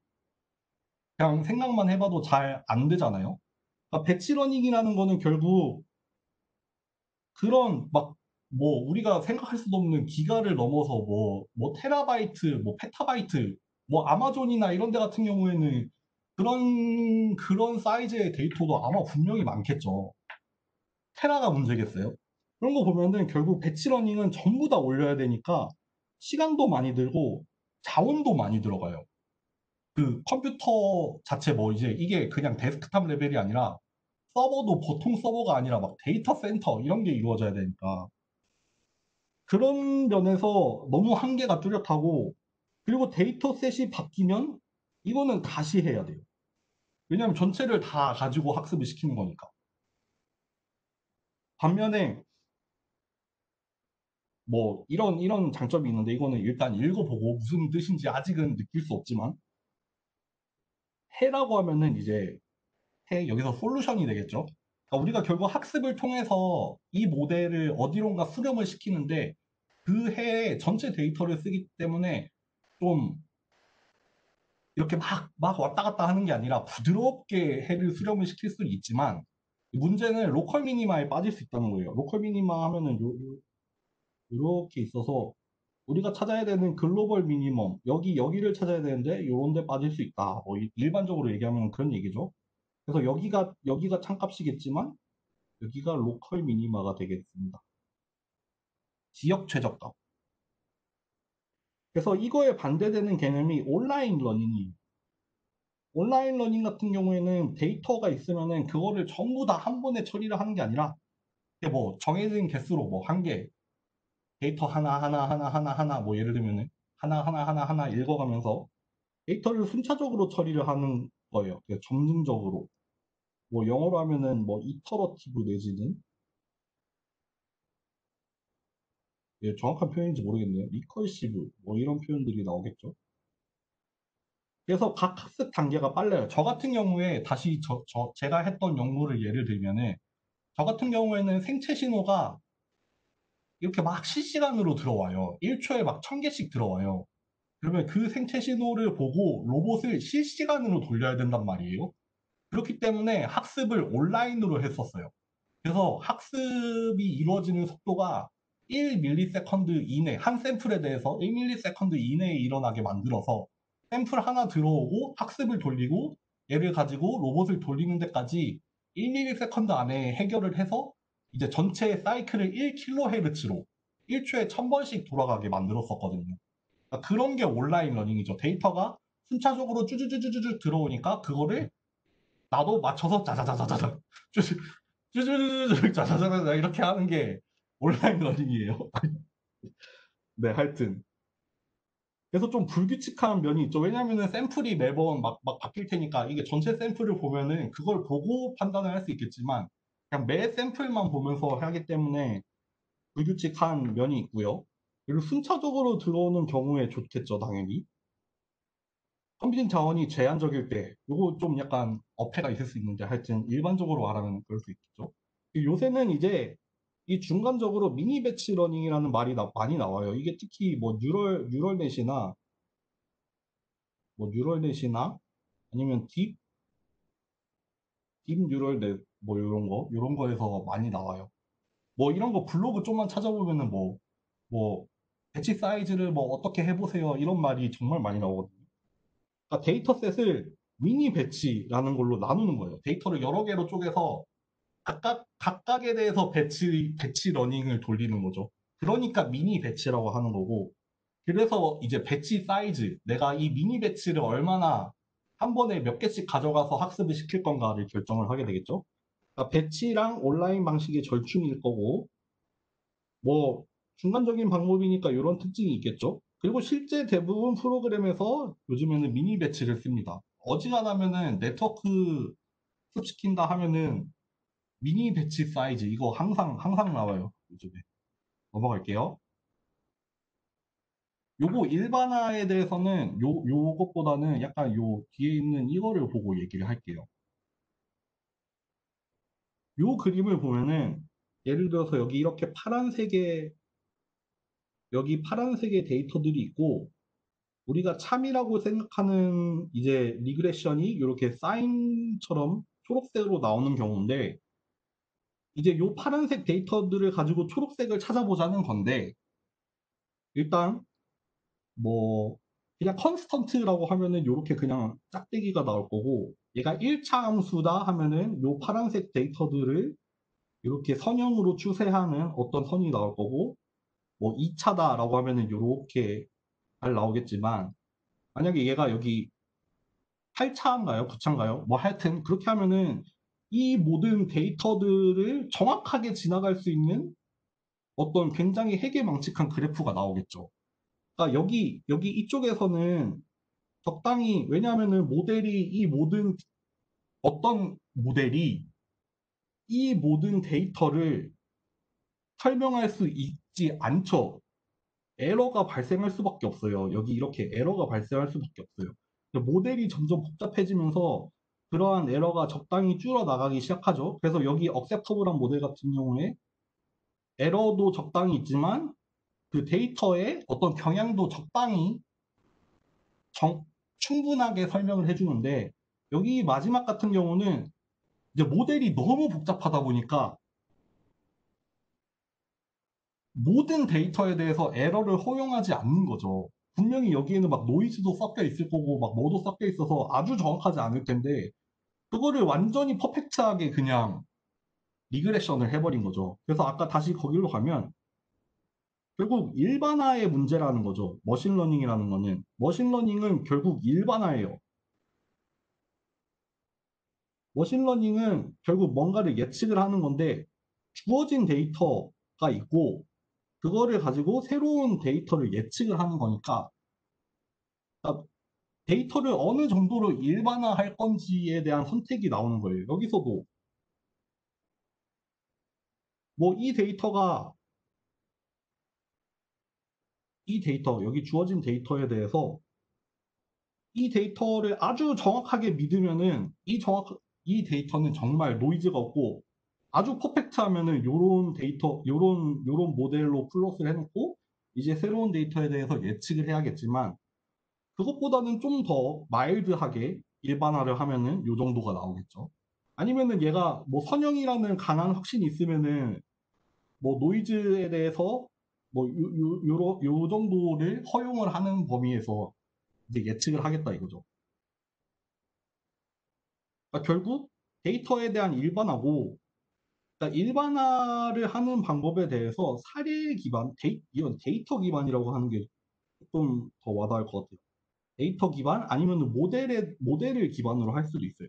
그냥 생각만 해봐도 잘 안 되잖아요. 그러니까 batch learning이라는 거는 결국 그런 막 뭐 우리가 생각할 수도 없는 기가를 넘어서 뭐, 뭐 테라바이트, 뭐 페타바이트, 뭐 아마존이나 이런 데 같은 경우에는 그런, 그런 사이즈의 데이터도 아마 분명히 많겠죠. 테라가 문제겠어요? 그런 거 보면은 결국 batch learning은 전부 다 올려야 되니까 시간도 많이 들고 자원도 많이 들어가요. 그 컴퓨터 자체 뭐 이제 이게 그냥 데스크탑 레벨이 아니라 서버도 보통 서버가 아니라 막 데이터 센터 이런 게 이루어져야 되니까 그런 면에서 너무 한계가 뚜렷하고 그리고 data set이 바뀌면 이거는 다시 해야 돼요. 왜냐하면 전체를 다 가지고 학습을 시키는 거니까. 반면에 뭐 이런 이런 장점이 있는데 이거는 일단 읽어보고 무슨 뜻인지 아직은 느낄 수 없지만 해라고 하면은 이제 해 여기서 솔루션이 되겠죠. 그러니까 우리가 결국 학습을 통해서 이 모델을 어디론가 수렴을 시키는데 그 해의 전체 데이터를 쓰기 때문에 좀 이렇게 막, 막 왔다 갔다 하는 게 아니라 부드럽게 해를 수렴을 시킬 수는 있지만 문제는 local minima에 빠질 수 있다는 거예요. local minima 하면은 요, 요, 이렇게 있어서 우리가 찾아야 되는 global minimum 여기 여기를 찾아야 되는데 요런 데 빠질 수 있다. 뭐 이- 일반적으로 얘기하면 그런 얘기죠. 그래서 여기가 여기가 참값이겠지만 여기가 local minima가 되겠습니다. 지역 최저값. 그래서 이거에 반대되는 개념이 online learning이에요. online learning 같은 경우에는 데이터가 있으면은 그거를 전부 다 한 번에 처리를 하는 게 아니라 뭐 정해진 개수로 뭐 한 개, 데이터 하나 하나 하나 하나 하나 뭐 예를 들면은 하나 하나 하나 하나 읽어가면서 데이터를 순차적으로 처리를 하는 거예요. 그러니까 점진적으로 뭐 영어로 하면은 뭐 iterative 내지는 예, 정확한 표현인지 모르겠네요. recursive 뭐 이런 표현들이 나오겠죠. 그래서 각 학습 단계가 빨라요. 저 같은 경우에 다시 저, 저 제가 했던 연구를 예를 들면은 저 같은 경우에는 생체 신호가 이렇게 막 실시간으로 들어와요. 1초에 막 1000개씩 들어와요. 그러면 그 생체 신호를 보고 로봇을 실시간으로 돌려야 된단 말이에요. 그렇기 때문에 학습을 온라인으로 했었어요. 그래서 학습이 이루어지는 속도가 1ms 이내, 한 샘플에 대해서 1ms 이내에 일어나게 만들어서 샘플 하나 들어오고 학습을 돌리고 얘를 가지고 로봇을 돌리는 데까지 1ms 안에 해결을 해서 이제 전체 사이클을 1kHz로 1초에 1000번씩 돌아가게 만들었었거든요. 그러니까 그런 게 online learning이죠. 데이터가 순차적으로 쭈쭈쭈쭈쭈 들어오니까 그거를 나도 맞춰서 짜자자자자자 쭈쭈 쭈쭈쭈쭈 짜자자자 이렇게 하는 게 online learning이에요. 네, 하여튼. 그래서 좀 불규칙한 면이 있죠. 왜냐면은 샘플이 매번 막, 막 바뀔 테니까 이게 전체 샘플을 보면은 그걸 보고 판단을 할 수 있겠지만 그냥 매 샘플만 보면서 하기 때문에 불규칙한 면이 있고요. 그리고 순차적으로 들어오는 경우에 좋겠죠, 당연히. 컴퓨팅 자원이 제한적일 때, 요거 좀 약간 어폐가 있을 수 있는데, 하여튼 일반적으로 말하면 그럴 수 있겠죠. 요새는 이제 이 중간적으로 mini batch learning이라는 말이 나- 많이 나와요. 이게 특히 뭐 뉴럴, 뉴럴넷이나, 뭐 뉴럴넷이나, 아니면 딥, 딥 뉴럴넷, 뭐 이런 거, 이런 거에서 많이 나와요. 뭐 이런 거 블로그 좀만 찾아보면은 뭐, 뭐, batch size를 뭐 어떻게 해보세요. 이런 말이 정말 많이 나오거든요. 그러니까 dataset을 mini batch라는 걸로 나누는 거예요. 데이터를 여러 개로 쪼개서 각각, 각각에 대해서 batch, batch learning을 돌리는 거죠. 그러니까 mini batch라고 하는 거고, 그래서 이제 batch size, 내가 이 mini batch를 얼마나 한 번에 몇 개씩 가져가서 학습을 시킬 건가를 결정을 하게 되겠죠. 그러니까 batch랑 온라인 방식의 절충일 거고, 뭐, 중간적인 방법이니까 이런 특징이 있겠죠. 그리고 실제 대부분 프로그램에서 요즘에는 mini batch를 씁니다. 어지간하면은 네트워크 학습시킨다 하면은 mini batch size 이거 항상 항상 나와요 요즘에. 넘어갈게요. 요거 일반화에 대해서는 요 요것보다는 약간 요 뒤에 있는 이거를 보고 얘기를 할게요. 요 그림을 보면은 예를 들어서 여기 이렇게 파란색의 여기 파란색의 데이터들이 있고 우리가 참이라고 생각하는 이제 regression이 이렇게 사인처럼 초록색으로 나오는 경우인데 이제 요 파란색 데이터들을 가지고 초록색을 찾아보자는 건데 일단 뭐 그냥 constant라고 하면은 요렇게 그냥 짝대기가 나올 거고 얘가 1차 함수다 하면은 요 파란색 데이터들을 이렇게 선형으로 추세하는 어떤 선이 나올 거고 뭐 2차다라고 하면은 요렇게 잘 나오겠지만 만약에 얘가 여기 8차인가요? 9차인가요? 뭐 하여튼 그렇게 하면은 이 모든 데이터들을 정확하게 지나갈 수 있는 어떤 굉장히 해괴망측한 그래프가 나오겠죠. 그러니까 여기 여기 이쪽에서는 적당히 왜냐하면은 모델이 이 모든 어떤 모델이 이 모든 데이터를 설명할 수 있지 않죠. 에러가 발생할 수밖에 없어요. 여기 이렇게 에러가 발생할 수밖에 없어요. 모델이 점점 복잡해지면서 그러한 에러가 적당히 줄어나가기 시작하죠. 그래서 여기 억셉터블한 모델 같은 경우에 에러도 적당히 있지만 그 데이터의 어떤 경향도 적당히 정- 충분하게 설명을 해주는데 여기 마지막 같은 경우는 이제 모델이 너무 복잡하다 보니까 모든 데이터에 대해서 에러를 허용하지 않는 거죠. 분명히 여기에는 막 노이즈도 섞여 있을 거고 막 뭐도 섞여 있어서 아주 정확하지 않을 텐데 그거를 완전히 perfect하게 그냥 regression을 해버린 거죠. 그래서 아까 다시 거기로 가면 결국 일반화의 문제라는 거죠. machine learning이라는 거는. machine learning은 결국 일반화예요. machine learning은 결국 뭔가를 예측을 하는 건데 주어진 데이터가 있고 그거를 가지고 새로운 데이터를 예측을 하는 거니까 그러니까 데이터를 어느 정도로 일반화할 건지에 대한 선택이 나오는 거예요. 여기서도 뭐 이 데이터가 이 데이터 여기 주어진 데이터에 대해서 이 데이터를 아주 정확하게 믿으면은 이 정확 이 데이터는 정말 노이즈가 없고 아주 perfect하면은 요런 데이터 요런 요런 모델로 plot을 해놓고 이제 새로운 데이터에 대해서 예측을 해야겠지만 그것보다는 좀 더 mild하게 일반화를 하면은 요 정도가 나오겠죠. 아니면은 얘가 뭐 선형이라는 강한 확신이 있으면은 뭐 노이즈에 대해서 뭐 요, 요, 요, 요 정도를 허용을 하는 범위에서 이제 예측을 하겠다 이거죠. 그러니까 결국 데이터에 대한 일반화고 그러니까 일반화를 하는 방법에 대해서 사례 기반, 데이, 이건 데이터 기반이라고 하는 게 조금 더 와닿을 것 같아요. 데이터 기반 아니면 모델의 모델을 기반으로 할 수도 있어요.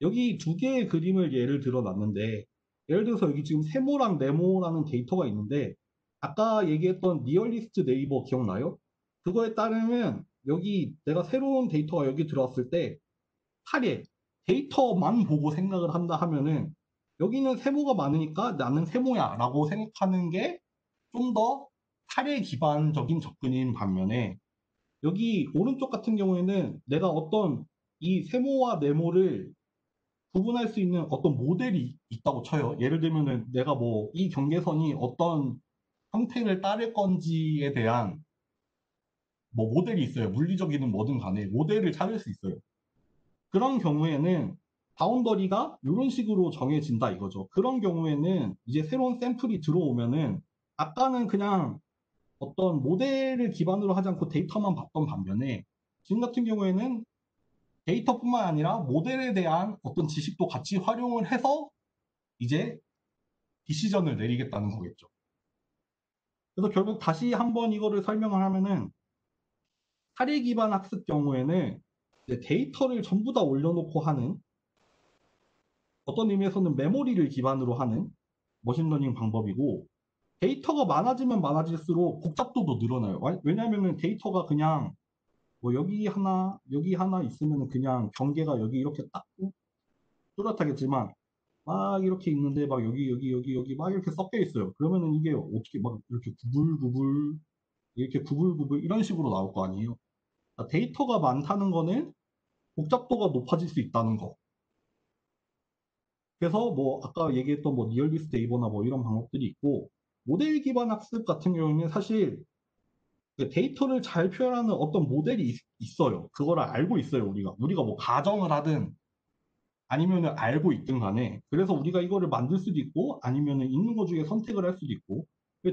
여기 두 개의 그림을 예를 들어 놨는데 예를 들어서 여기 지금 세모랑 네모라는 데이터가 있는데 아까 얘기했던 nearest neighbor 기억나요? 그거에 따르면 여기 내가 새로운 데이터가 여기 들어왔을 때 사례 데이터만 보고 생각을 한다 하면은 여기는 세모가 많으니까 나는 세모야 라고 생각하는 게 좀 더 사례 기반적인 접근인 반면에 여기 오른쪽 같은 경우에는 내가 어떤 이 세모와 네모를 구분할 수 있는 어떤 모델이 있다고 쳐요. 예를 들면은 내가 뭐 이 경계선이 어떤 형태를 따를 건지에 대한 뭐 모델이 있어요. 물리적이든 뭐든 간에 모델을 찾을 수 있어요. 그런 경우에는 바운더리가 이런 식으로 정해진다 이거죠. 그런 경우에는 이제 새로운 샘플이 들어오면은 아까는 그냥 어떤 모델을 기반으로 하지 않고 데이터만 봤던 반면에 지금 같은 경우에는 데이터뿐만 아니라 모델에 대한 어떤 지식도 같이 활용을 해서 이제 디시전을 내리겠다는 거겠죠. 그래서 결국 다시 한번 이거를 설명을 하면은 사례 기반 학습 경우에는 데이터를 전부 다 올려놓고 하는 어떤 의미에서는 메모리를 기반으로 하는 machine learning 방법이고 데이터가 많아지면 많아질수록 복잡도도 늘어나요. 왜냐하면 데이터가 그냥 뭐 여기 하나 여기 하나 있으면 그냥 경계가 여기 이렇게 딱 뚜렷하겠지만 막 이렇게 있는데 막 여기 여기 여기 여기 막 이렇게 섞여 있어요. 그러면은 이게 어떻게 막 이렇게 구불구불 이렇게 구불구불 이런 식으로 나올 거 아니에요. 그러니까 데이터가 많다는 거는 복잡도가 높아질 수 있다는 거. 그래서 뭐 아까 얘기했던 뭐 nearest neighbor나 뭐 이런 방법들이 있고 모델 기반 학습 같은 경우는 사실 그 데이터를 잘 표현하는 어떤 모델이 있, 어요 그거를 알고 있어요, 우리가. 우리가 뭐 가정을 하든 아니면은 알고 있든 간에 그래서 우리가 이거를 만들 수도 있고 아니면은 있는 것 중에 선택을 할 수도 있고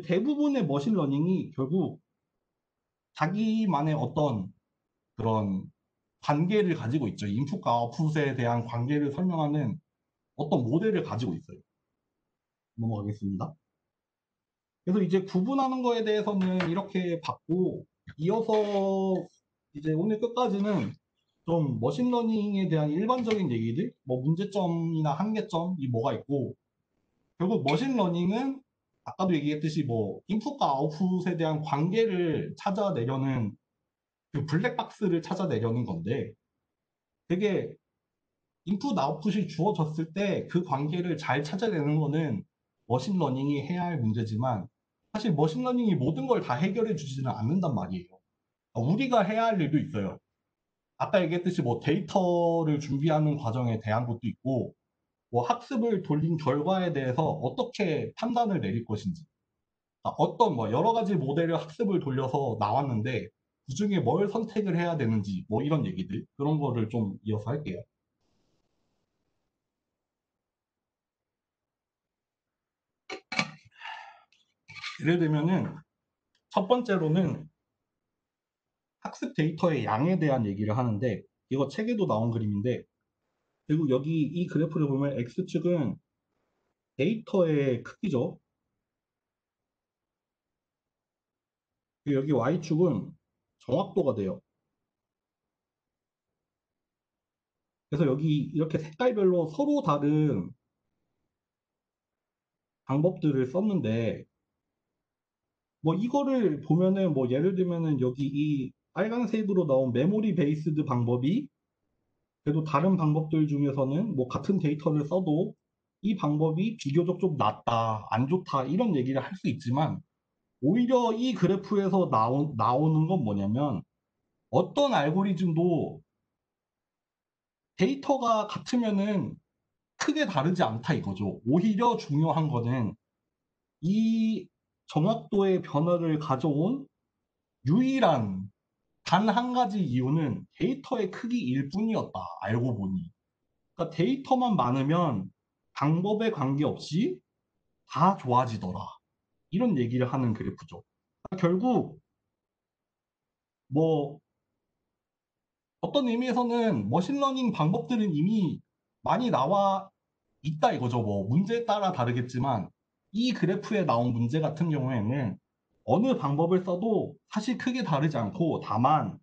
대부분의 machine learning이 결국 자기만의 어떤 그런 관계를 가지고 있죠. 인풋과 아웃풋에 대한 관계를 설명하는 어떤 모델을 가지고 있어요. 넘어가겠습니다. 그래서 이제 구분하는 거에 대해서는 이렇게 봤고 이어서 이제 오늘 끝까지는 좀 machine learning에 대한 일반적인 얘기들, 뭐 문제점이나 한계점이 뭐가 있고 결국 machine learning은 아까도 얘기했듯이 뭐 인풋과 아웃풋에 대한 관계를 찾아내려는 그 블랙박스를 찾아내려는 건데 되게 input output이 주어졌을 때 그 관계를 잘 찾아내는 거는 machine learning이 해야 할 문제지만 사실 machine learning이 모든 걸 다 해결해 주지는 않는단 말이에요. 아, 우리가 해야 할 일도 있어요. 아까 얘기했듯이 뭐 데이터를 준비하는 과정에 대한 것도 있고 뭐 학습을 돌린 결과에 대해서 어떻게 판단을 내릴 것인지 아, 어떤 뭐 여러 가지 모델을 학습을 돌려서 나왔는데 그 중에 뭘 선택을 해야 되는지 뭐 이런 얘기들 그런 거를 좀 이어서 할게요. 예를 들면은 첫 번째로는 학습 데이터의 양에 대한 얘기를 하는데 이거 책에도 나온 그림인데 그리고 여기 이 그래프를 보면 X축은 데이터의 크기죠. 여기 Y축은 정확도가 돼요. 그래서 여기 이렇게 색깔별로 서로 다른 방법들을 썼는데 뭐 이거를 보면은 뭐 예를 들면은 여기 이 빨간색으로 나온 memory based 방법이 그래도 다른 방법들 중에서는 뭐 같은 데이터를 써도 이 방법이 비교적 좀 낫다, 안 좋다 이런 얘기를 할 수 있지만 오히려 이 그래프에서 나오, 나오는 건 뭐냐면 어떤 알고리즘도 데이터가 같으면은 크게 다르지 않다 이거죠. 오히려 중요한 거는 이 정확도의 변화를 가져온 유일한 단 한 가지 이유는 데이터의 크기일 뿐이었다. 알고 보니. 그러니까 데이터만 많으면 방법에 관계없이 다 좋아지더라. 이런 얘기를 하는 그래프죠. 그러니까 결국 뭐 어떤 의미에서는 machine learning 방법들은 이미 많이 나와 있다 이거죠. 뭐 문제에 따라 다르겠지만 이 그래프에 나온 문제 같은 경우에는 어느 방법을 써도 사실 크게 다르지 않고 다만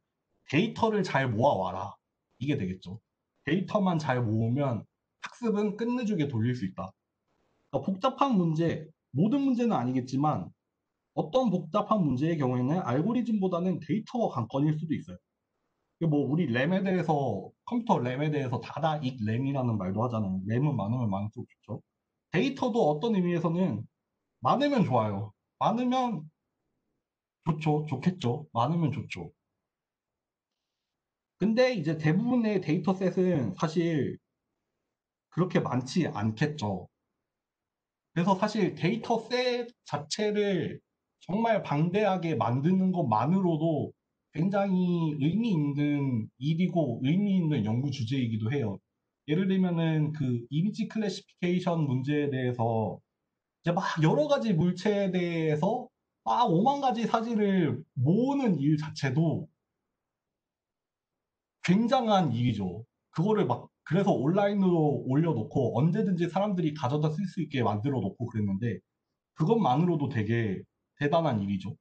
데이터를 잘 모아와라. 이게 되겠죠. 데이터만 잘 모으면 학습은 끝내주게 돌릴 수 있다. 그러니까 복잡한 문제, 모든 문제는 아니겠지만 어떤 복잡한 문제의 경우에는 알고리즘보다는 데이터가 관건일 수도 있어요. 뭐 우리 램에 대해서 컴퓨터 램에 대해서 다다 익 램이라는 말도 하잖아요. 램은 많으면 많을수록 좋죠. 데이터도 어떤 의미에서는 많으면 좋아요. 많으면 좋죠. 좋겠죠. 많으면 좋죠. 근데 이제 대부분의 dataset은 사실 그렇게 많지 않겠죠. 그래서 사실 dataset 자체를 정말 방대하게 만드는 것만으로도 굉장히 의미 있는 일이고 의미 있는 연구 주제이기도 해요. 예를 들면은 그 이미지 클래시피케이션 문제에 대해서 이제 막 여러 가지 물체에 대해서 막 5만 가지 사진을 모으는 일 자체도 굉장한 일이죠. 그거를 막 그래서 온라인으로 올려놓고 언제든지 사람들이 가져다 쓸 수 있게 만들어 놓고 그랬는데 그것만으로도 되게 대단한 일이죠.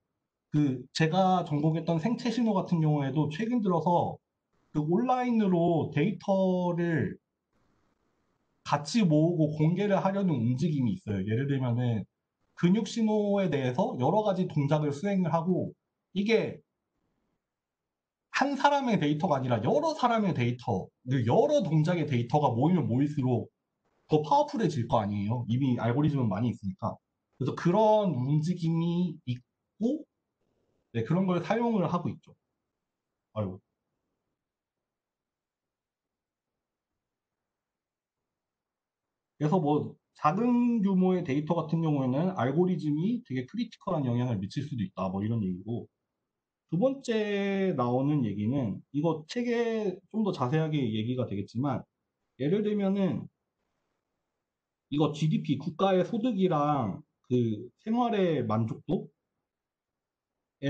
그 제가 전공했던 생체 신호 같은 경우에도 최근 들어서 그 온라인으로 데이터를 같이 모으고 공개를 하려는 움직임이 있어요. 예를 들면은 근육 신호에 대해서 여러 가지 동작을 수행을 하고 이게 한 사람의 데이터가 아니라 여러 사람의 데이터, 여러 동작의 데이터가 모이면 모일수록 더 powerful해질 거 아니에요. 이미 알고리즘은 많이 있으니까. 그래서 그런 움직임이 있고, 네, 그런 걸 사용을 하고 있죠. 아이고. 그래서 뭐 작은 규모의 데이터 같은 경우에는 알고리즘이 되게 critical한 영향을 미칠 수도 있다. 뭐 이런 얘기고. 두 번째 나오는 얘기는 이거 책에 좀 더 자세하게 얘기가 되겠지만 예를 들면은 이거 GDP 국가의 소득이랑 그 생활의 만족도에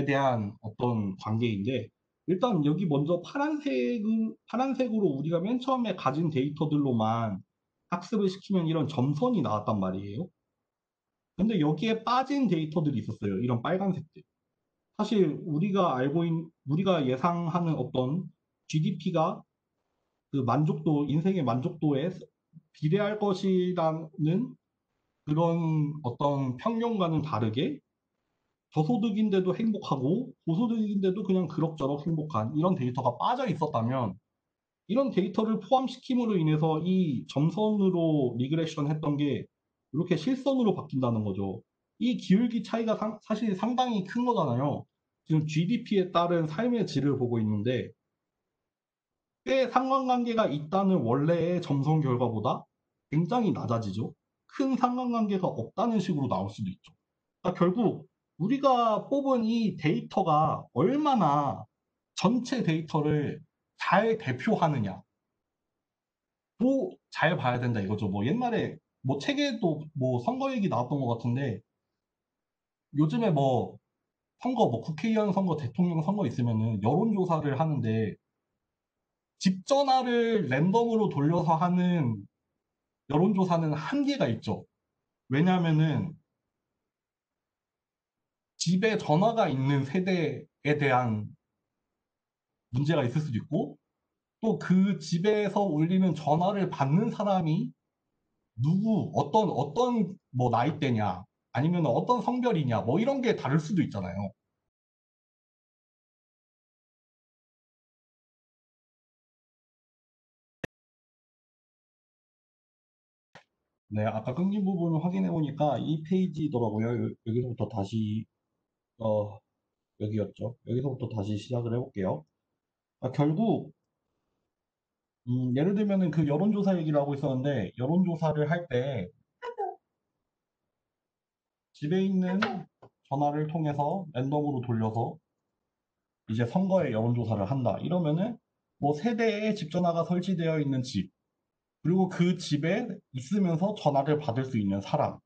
대한 어떤 관계인데 일단 여기 먼저 파란색 파란색으로 우리가 맨 처음에 가진 데이터들로만 학습을 시키면 이런 점선이 나왔단 말이에요. 근데 여기에 빠진 데이터들이 있었어요. 이런 빨간색들. 사실 우리가 알고 있, 우리가 예상하는 어떤 GDP가 그 만족도, 인생의 만족도에 비례할 것이라는 그런 어떤 평균과는 다르게 저소득인데도 행복하고 고소득인데도 그냥 그럭저럭 행복한 이런 데이터가 빠져 있었다면 이런 데이터를 포함시킴으로 인해서 이 점선으로 regression 했던 게 이렇게 실선으로 바뀐다는 거죠. 이 기울기 차이가 상- 사실 상당히 큰 거잖아요. 지금 GDP에 따른 삶의 질을 보고 있는데 꽤 상관관계가 있다는 원래의 점선 결과보다 굉장히 낮아지죠. 큰 상관관계가 없다는 식으로 나올 수도 있죠. 그러니까 결국 우리가 뽑은 이 데이터가 얼마나 전체 데이터를 잘 대표하느냐. 도 잘 봐야 된다 이거죠. 뭐 옛날에 뭐 책에도 뭐 선거 얘기 나왔던 것 같은데 요즘에 뭐 선거 뭐 국회의원 선거 대통령 선거 있으면은 여론조사를 하는데 집 전화를 랜덤으로 돌려서 하는 여론조사는 한계가 있죠. 왜냐하면은 집에 전화가 있는 세대에 대한 문제가 있을 수도 있고 또 그 집에서 울리는 전화를 받는 사람이 누구 어떤 어떤 뭐 나이대냐 아니면 어떤 성별이냐 뭐 이런 게 다를 수도 있잖아요. 네, 아까 끊긴 부분을 확인해 보니까 이 페이지더라고요. 여- 여기서부터 다시 어 여기였죠. 여기서부터 다시 시작을 해볼게요. 아, 결국 음, 예를 들면은 그 여론조사 얘기를 하고 있었는데 여론조사를 할 때 집에 있는 전화를 통해서 랜덤으로 돌려서 이제 선거에 여론조사를 한다. 이러면은 뭐 세대에 집 전화가 설치되어 있는 집 그리고 그 집에 있으면서 전화를 받을 수 있는 사람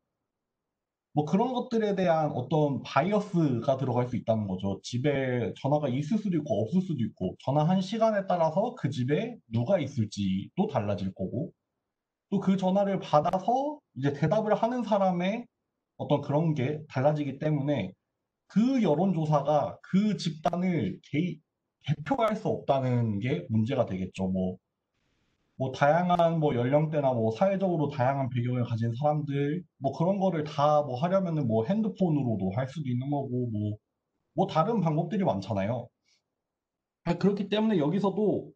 뭐 그런 것들에 대한 어떤 바이어스가 들어갈 수 있다는 거죠. 집에 전화가 있을 수도 있고 없을 수도 있고 전화한 시간에 따라서 그 집에 누가 있을지도 달라질 거고 또 그 전화를 받아서 이제 대답을 하는 사람의 어떤 그런 게 달라지기 때문에 그 여론조사가 그 집단을 개- 대표할 수 없다는 게 문제가 되겠죠. 뭐, 뭐 다양한 뭐 연령대나 뭐 사회적으로 다양한 배경을 가진 사람들 뭐 그런 거를 다 뭐 하려면은 뭐 핸드폰으로도 할 수도 있는 거고 뭐, 뭐 다른 방법들이 많잖아요. 아, 그렇기 때문에 여기서도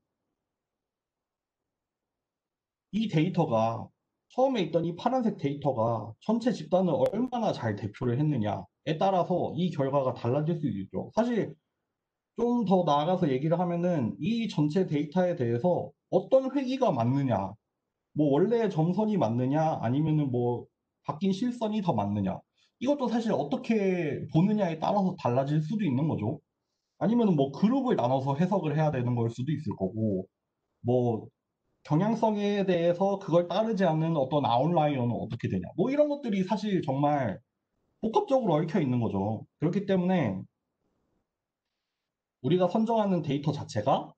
이 데이터가 처음에 있던 이 파란색 데이터가 전체 집단을 얼마나 잘 대표를 했느냐에 따라서 이 결과가 달라질 수 있죠. 사실 좀 더 나아가서 얘기를 하면은 이 전체 데이터에 대해서 어떤 회기가 맞느냐, 뭐 원래의 점선이 맞느냐, 아니면은 뭐 바뀐 실선이 더 맞느냐. 이것도 사실 어떻게 보느냐에 따라서 달라질 수도 있는 거죠. 아니면은 뭐 그룹을 나눠서 해석을 해야 되는 걸 수도 있을 거고, 뭐 경향성에 대해서 그걸 따르지 않는 어떤 아웃라이어는 어떻게 되냐. 뭐 이런 것들이 사실 정말 복합적으로 얽혀 있는 거죠. 그렇기 때문에 우리가 선정하는 데이터 자체가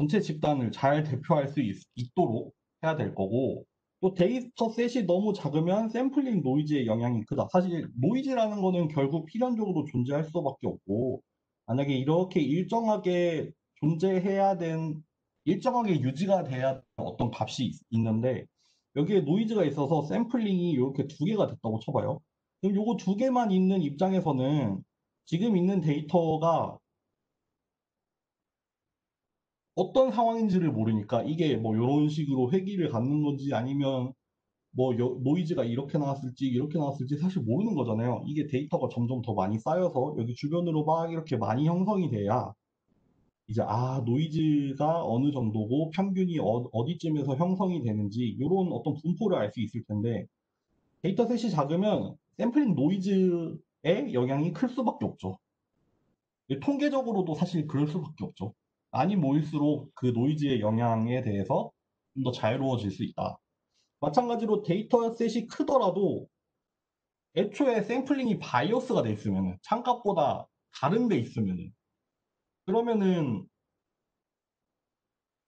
전체 집단을 잘 대표할 수 있, 도록 해야 될 거고, 또 dataset이 너무 작으면 sampling noise의 영향이 크다. 사실 노이즈라는 거는 결국 필연적으로 존재할 수밖에 없고, 만약에 이렇게 일정하게 존재해야 된, 일정하게 유지가 돼야 어떤 값이 있, 있는데, 여기에 노이즈가 있어서 샘플링이 이렇게 두 개가 됐다고 쳐봐요. 그럼 요거 두 개만 있는 입장에서는 지금 있는 데이터가 어떤 상황인지를 모르니까 이게 뭐 이런 식으로 회기를 갖는 건지 아니면 뭐 여- 노이즈가 이렇게 나왔을지 이렇게 나왔을지 사실 모르는 거잖아요. 이게 데이터가 점점 더 많이 쌓여서 여기 주변으로 막 이렇게 많이 형성이 돼야 이제 아 노이즈가 어느 정도고 평균이 어, 디쯤에서 형성이 되는지 이런 어떤 분포를 알 수 있을 텐데 dataset이 작으면 sampling noise의 영향이 클 수밖에 없죠. 통계적으로도 사실 그럴 수밖에 없죠. 많이 모일수록 그 노이즈의 영향에 대해서 좀 더 자유로워질 수 있다. 마찬가지로 dataset이 크더라도 애초에 샘플링이 bias가 돼 있으면은 참값보다 다른 데 있으면은 그러면은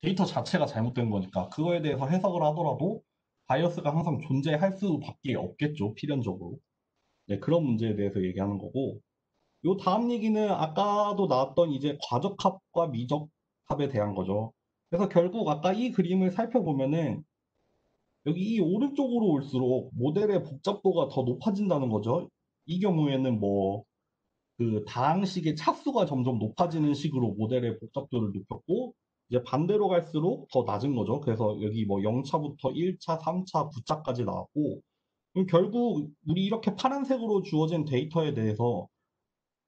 데이터 자체가 잘못된 거니까 그거에 대해서 해석을 하더라도 바이어스가 항상 존재할 수밖에 없겠죠 필연적으로 네, 그런 문제에 대해서 얘기하는 거고 요 다음 얘기는 아까도 나왔던 이제 과적합과 미적합에 대한 거죠. 그래서 결국 아까 이 그림을 살펴보면은 여기 이 오른쪽으로 올수록 모델의 복잡도가 더 높아진다는 거죠. 이 경우에는 뭐 그 다항식의 차수가 점점 높아지는 식으로 모델의 복잡도를 높였고 이제 반대로 갈수록 더 낮은 거죠. 그래서 여기 뭐 0차부터 1차, 3차, 9차까지 나왔고 결국 우리 이렇게 파란색으로 주어진 데이터에 대해서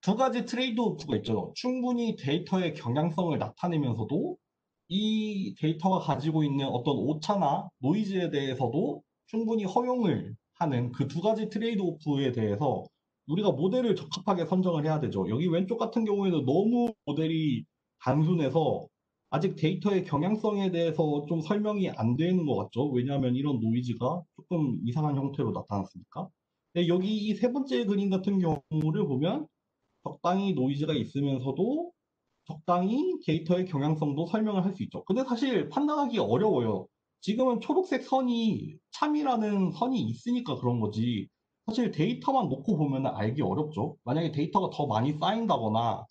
두 가지 trade off가 있죠. 충분히 데이터의 경향성을 나타내면서도 이 데이터가 가지고 있는 어떤 오차나 노이즈에 대해서도 충분히 허용을 하는 그 두 가지 trade off에 대해서 우리가 모델을 적합하게 선정을 해야 되죠. 여기 왼쪽 같은 경우에는 너무 모델이 단순해서 아직 데이터의 경향성에 대해서 좀 설명이 안 되는 것 같죠. 왜냐하면 이런 노이즈가 조금 이상한 형태로 나타났으니까. 여기 이 세 번째 그림 같은 경우를 보면 적당히 노이즈가 있으면서도 적당히 데이터의 경향성도 설명을 할 수 있죠. 근데 사실 판단하기 어려워요. 지금은 초록색 선이 참이라는 선이 있으니까 그런 거지. 사실 데이터만 놓고 보면 알기 어렵죠. 만약에 데이터가 더 많이 쌓인다거나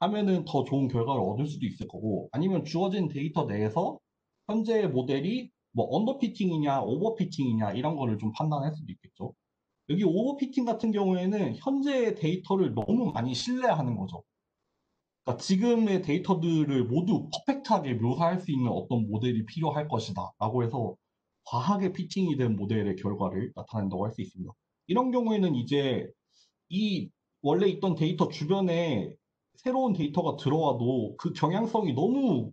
하면은 더 좋은 결과를 얻을 수도 있을 거고, 아니면 주어진 데이터 내에서 현재의 모델이 뭐 underfitting이냐 overfitting이냐 이런 거를 좀 판단할 수도 있겠죠. 여기 overfitting 같은 경우에는 현재의 데이터를 너무 많이 신뢰하는 거죠. 그러니까 지금의 데이터들을 모두 perfect하게 묘사할 수 있는 어떤 모델이 필요할 것이다 라고 해서 과하게 fitting이 된 모델의 결과를 나타낸다고 할 수 있습니다. 이런 경우에는 이제 이 원래 있던 데이터 주변에 새로운 데이터가 들어와도 그 경향성이 너무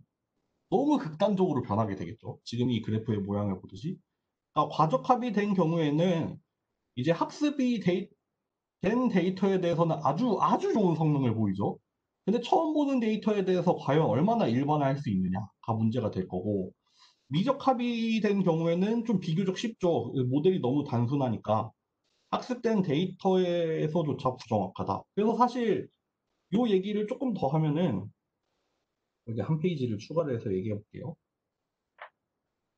너무 극단적으로 변하게 되겠죠. 지금 이 그래프의 모양을 보듯이. 그러니까 과적합이 된 경우에는 이제 학습이 데이, 된 데이터에 대해서는 아주 아주 좋은 성능을 보이죠. 근데 처음 보는 데이터에 대해서 과연 얼마나 일반화할 수 있느냐가 문제가 될 거고 미적합이 된 경우에는 좀 비교적 쉽죠. 모델이 너무 단순하니까 학습된 데이터에서조차 부정확하다. 그래서 사실 이 얘기를 조금 더 하면은 여기 한 페이지를 추가를 해서 얘기해 볼게요.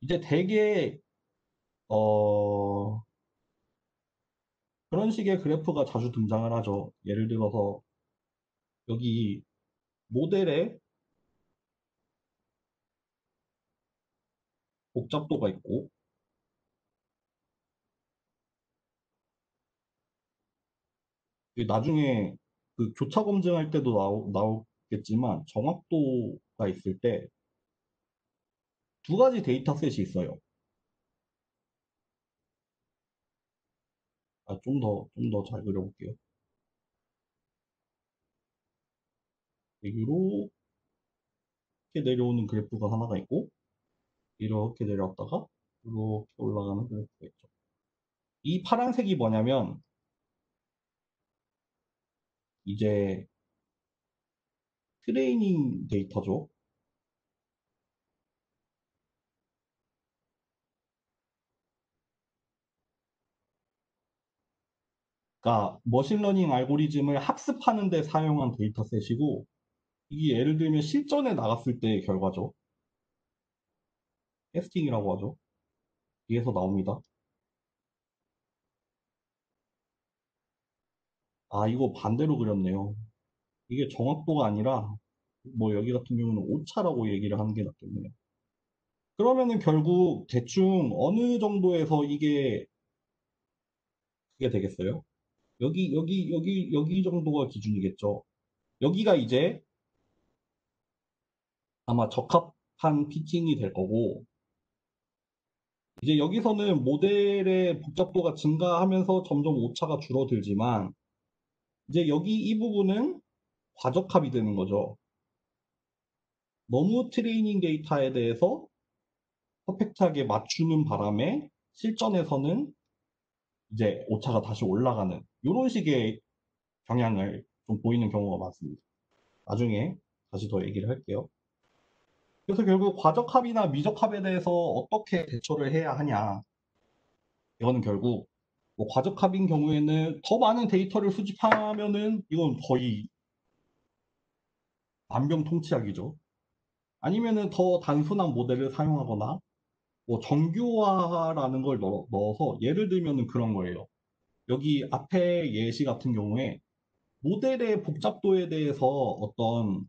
이제 대개 어 그런 식의 그래프가 자주 등장을 하죠. 예를 들어서 여기 모델에 복잡도가 있고 나중에 그 교차 검증할 때도 나오, 나오겠지만 정확도가 있을 때 두 가지 dataset이 있어요. 아, 좀 더, 좀 더 잘 그려볼게요. 이렇게 내려오는 그래프가 하나가 있고, 이렇게 내려왔다가, 이렇게 올라가는 그래프가 있죠. 이 파란색이 뭐냐면, 이제 training data죠. 그러니까 machine learning 알고리즘을 학습하는 데 사용한 dataset이고 이게 예를 들면 실전에 나갔을 때의 결과죠. 테스팅이라고 하죠. 뒤에서 나옵니다. 아, 이거 반대로 그렸네요. 이게 정확도가 아니라 뭐 여기 같은 경우는 오차라고 얘기를 하는 게 낫겠네요. 그러면은 결국 대충 어느 정도에서 이게 그게 되겠어요? 여기 여기 여기 여기 정도가 기준이겠죠. 여기가 이제 아마 적합한 피팅이 될 거고 이제 여기서는 모델의 복잡도가 증가하면서 점점 오차가 줄어들지만 이제 여기 이 부분은 과적합이 되는 거죠. 너무 트레이닝 데이터에 대해서 퍼펙트하게 맞추는 바람에 실전에서는 이제 오차가 다시 올라가는 이런 식의 경향을 좀 보이는 경우가 많습니다. 나중에 다시 더 얘기를 할게요. 그래서 결국 과적합이나 미적합에 대해서 어떻게 대처를 해야 하냐. 이거는 결국 뭐 과적합인 경우에는 더 많은 데이터를 수집하면은 이건 거의 만병통치약이죠. 아니면은 더 단순한 모델을 사용하거나 뭐 정규화라는 걸 넣, 어서 예를 들면은 그런 거예요. 여기 앞에 예시 같은 경우에 모델의 복잡도에 대해서 어떤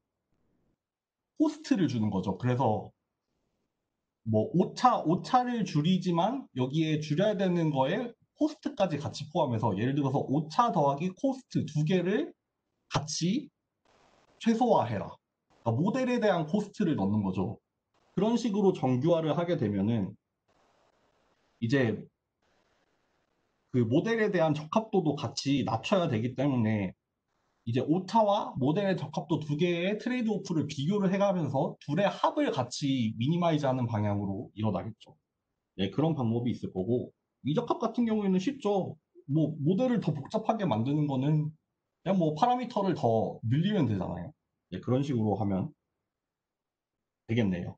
cost를 주는 거죠. 그래서 뭐 오차 오차를 줄이지만 여기에 줄여야 되는 거에 cost까지 같이 포함해서 예를 들어서 오차 더하기 cost 두 개를 같이 최소화해라. 그러니까 모델에 대한 cost를 넣는 거죠. 그런 식으로 정규화를 하게 되면은 이제 그 모델에 대한 복잡도도 같이 낮춰야 되기 때문에 이제 오차와 모델의 복잡도 두 개의 trade off를 비교를 해가면서 둘의 합을 같이 minimize 하는 방향으로 일어나겠죠. 네, 그런 방법이 있을 거고, 미적합 같은 경우에는 쉽죠. 뭐, 모델을 더 복잡하게 만드는 거는 그냥 뭐 파라미터를 더 늘리면 되잖아요. 네, 그런 식으로 하면 되겠네요.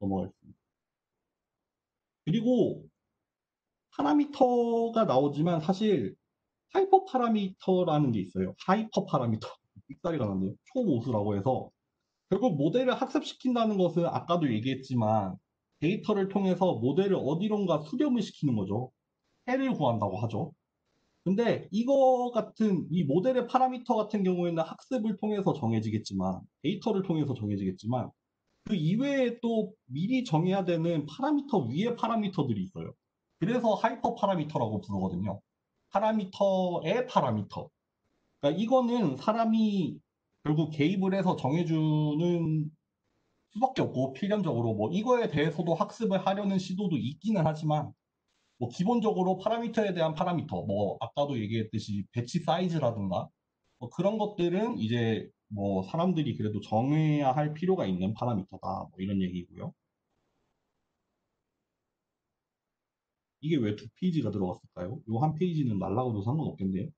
네, 넘어가겠습니다. 그리고 파라미터가 나오지만 사실 hyperparameter라는 게 있어요. hyperparameter. 삑사리가 났네요. 초모수라고 해서 결국 모델을 학습시킨다는 것은 아까도 얘기했지만 데이터를 통해서 모델을 어디론가 수렴을 시키는 거죠. 해를 구한다고 하죠. 근데 이거 같은 이 모델의 파라미터 같은 경우에는 학습을 통해서 정해지겠지만 데이터를 통해서 정해지겠지만 그 이외에 또 미리 정해야 되는 파라미터 위에 파라미터들이 있어요. 그래서 hyperparameter라고 부르거든요. 파라미터의 파라미터. 그러니까 이거는 사람이 결국 개입을 해서 정해주는 수밖에 없고 필연적으로 뭐 이거에 대해서도 학습을 하려는 시도도 있기는 하지만 뭐 기본적으로 파라미터에 대한 파라미터 뭐 아까도 얘기했듯이 batch size라든가 뭐 그런 것들은 이제 뭐 사람들이 그래도 정해야 할 필요가 있는 파라미터다 뭐 이런 얘기고요. 이게 왜 두 페이지가 들어갔을까요? 요 한 페이지는 날라가도 상관없겠네요.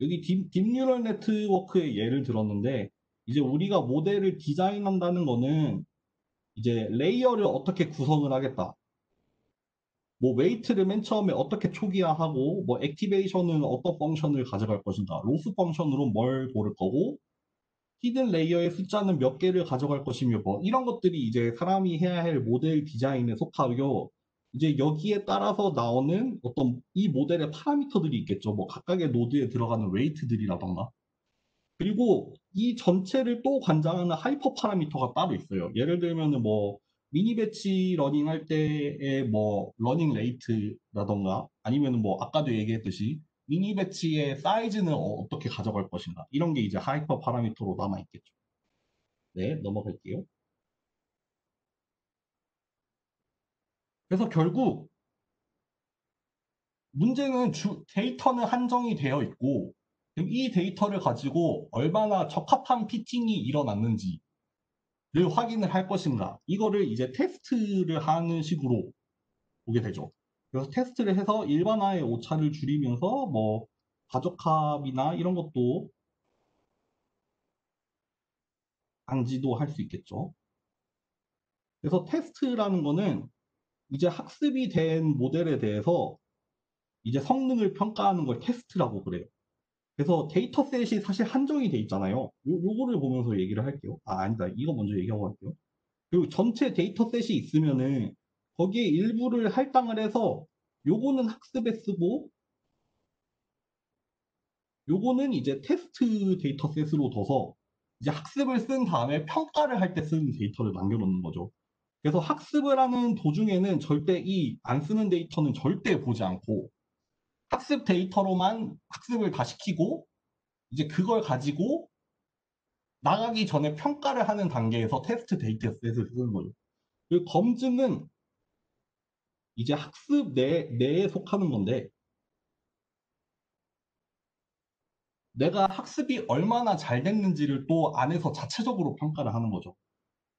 여기 deep, deep neural network의 예를 들었는데 이제 우리가 모델을 디자인한다는 거는 이제 layer를 어떻게 구성을 하겠다. 뭐 weight를 맨 처음에 어떻게 초기화하고 뭐 activation은 어떤 function을 가져갈 것인가. loss function으로 뭘 고를 거고 hidden layer의 숫자는 몇 개를 가져갈 것이며 뭐 이런 것들이 이제 사람이 해야 할 모델 디자인에 속하고요. 이제 여기에 따라서 나오는 어떤 이 모델의 파라미터들이 있겠죠. 뭐 각각의 노드에 들어가는 weight들이라던가. 그리고 이 전체를 또 관장하는 hyperparameter가 따로 있어요. 예를 들면은 뭐 mini batch learning 할 때의 뭐 learning rate라던가 아니면은 뭐 아까도 얘기했듯이 mini batch의 사이즈는 어- 어떻게 가져갈 것인가 이런 게 이제 hyperparameter로 남아 있겠죠. 네, 넘어갈게요. 그래서 결국 문제는 주, 데이터는 한정이 되어 있고 이 데이터를 가지고 얼마나 적합한 피팅이 일어났는지를 확인을 할 것인가 이거를 이제 테스트를 하는 식으로 보게 되죠. 그래서 테스트를 해서 일반화의 오차를 줄이면서 뭐 과적합이나 이런 것도 방지도 할 수 있겠죠. 그래서 테스트라는 거는 이제 학습이 된 모델에 대해서 이제 성능을 평가하는 걸 테스트라고 그래요. 그래서 dataset이 사실 한정이 돼 있잖아요. 요, 요거를 보면서 얘기를 할게요. 아, 아니다. 이거 먼저 얘기하고 갈게요. 그리고 전체 dataset이 있으면은 거기에 일부를 할당을 해서 요거는 학습에 쓰고 요거는 이제 test dataset으로 둬서 이제 학습을 쓴 다음에 평가를 할 때 쓰는 데이터를 남겨놓는 거죠. 그래서 학습을 하는 도중에는 절대 이 안 쓰는 데이터는 절대 보지 않고 학습 데이터로만 학습을 다 시키고 이제 그걸 가지고 나가기 전에 평가를 하는 단계에서 test dataset을 쓰는 거죠. 그리고 검증은 이제 학습 내, 내에 속하는 건데 내가 학습이 얼마나 잘 됐는지를 또 안에서 자체적으로 평가를 하는 거죠.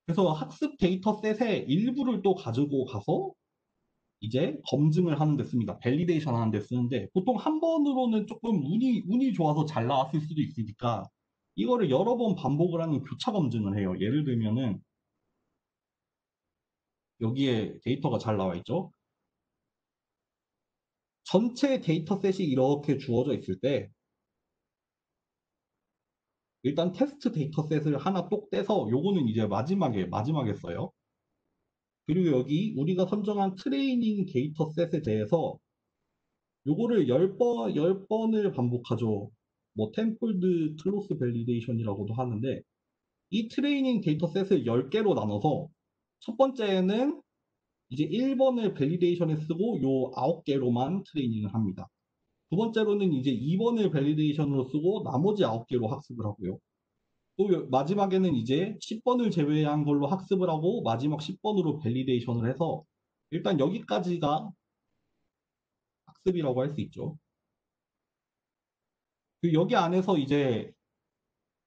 그래서 학습 dataset의 일부를 또 가지고 가서 이제 검증을 하는 데 씁니다. validation 하는 데 쓰는데 보통 한 번으로는 조금 운이 운이 좋아서 잘 나왔을 수도 있으니까 이거를 여러 번 반복을 하는 교차 검증을 해요. 예를 들면은 여기에 데이터가 잘 나와 있죠. 전체 dataset이 이렇게 주어져 있을 때 일단 테스트 dataset을 하나 똑 떼서 요거는 이제 마지막에 마지막에 써요. 그리고 여기 우리가 선정한 트레이닝 dataset에 대해서 요거를 10번, 10번을 반복하죠. 뭐 ten-fold cross validation이라고도 하는데 이 트레이닝 dataset을 10개로 나눠서 첫 번째는 이제 1번을 validation에 쓰고 요 9개로만 트레이닝을 합니다. 두 번째로는 이제 2번을 validation으로 쓰고 나머지 9개로 학습을 하고요. 또 마지막에는 이제 10번을 제외한 걸로 학습을 하고 마지막 10번으로 validation을 해서 일단 여기까지가 학습이라고 할 수 있죠. 그 여기 안에서 이제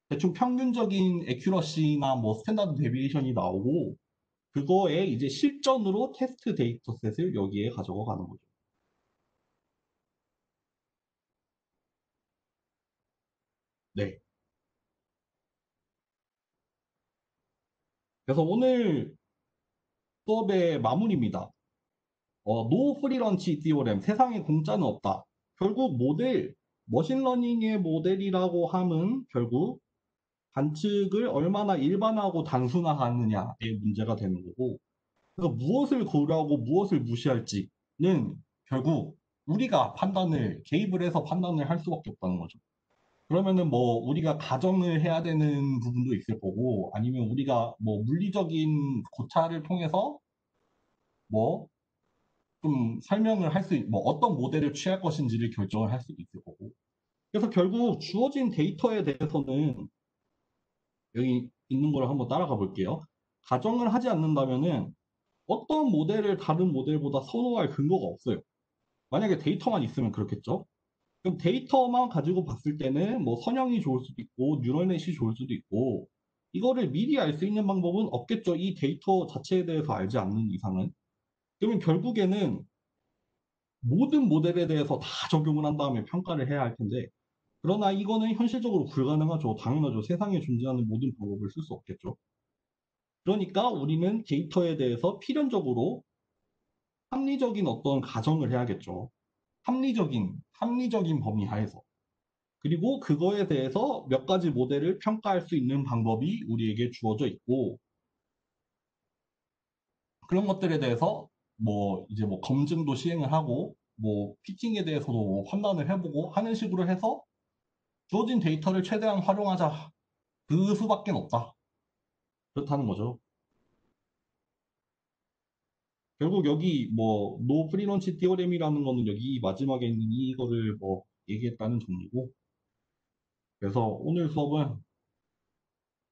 대충 평균적인 accuracy나 뭐 standard deviation이 나오고 그거에 이제 실전으로 테스트 dataset을 여기에 가져가 가는 거죠. 네. 그래서 오늘 수업의 마무리입니다. 어, no free lunch theorem 세상에 공짜는 없다. 결국 모델 machine learning의 모델이라고 함은 결국 관측을 얼마나 일반화하고 단순화하느냐의 문제가 되는 거고 그래서 무엇을 고려하고 무엇을 무시할지는 결국 우리가 판단을 개입을 해서 판단을 할 수밖에 없다는 거죠. 그러면은 뭐 우리가 가정을 해야 되는 부분도 있을 거고 아니면 우리가 뭐 물리적인 고찰을 통해서 뭐 좀 설명을 할 수, 뭐 어떤 모델을 취할 것인지를 결정을 할 수도 있을 거고. 그래서 결국 주어진 데이터에 대해서는 여기 있는 걸 한번 따라가 볼게요. 가정을 하지 않는다면은 어떤 모델을 다른 모델보다 선호할 근거가 없어요. 만약에 데이터만 있으면 그렇겠죠? 그럼 데이터만 가지고 봤을 때는 뭐 선형이 좋을 수도 있고 뉴럴넷이 좋을 수도 있고 이거를 미리 알 수 있는 방법은 없겠죠. 이 데이터 자체에 대해서 알지 않는 이상은. 그러면 결국에는 모든 모델에 대해서 다 적용을 한 다음에 평가를 해야 할 텐데 그러나 이거는 현실적으로 불가능하죠. 당연하죠. 세상에 존재하는 모든 방법을 쓸 수 없겠죠. 그러니까 우리는 데이터에 대해서 필연적으로 합리적인 어떤 가정을 해야겠죠. 합리적인, 합리적인 범위 하에서. 그리고 그거에 대해서 몇 가지 모델을 평가할 수 있는 방법이 우리에게 주어져 있고, 그런 것들에 대해서 뭐 이제 뭐 검증도 시행을 하고, 뭐 피팅에 대해서도 뭐 판단을 해보고 하는 식으로 해서 주어진 데이터를 최대한 활용하자. 그 수밖에 없다. 그렇다는 거죠. 결국 여기 뭐 no free lunch theorem이라는 거는 여기 마지막에 있는 이거를 뭐 얘기했다는 정리고 그래서 오늘 수업은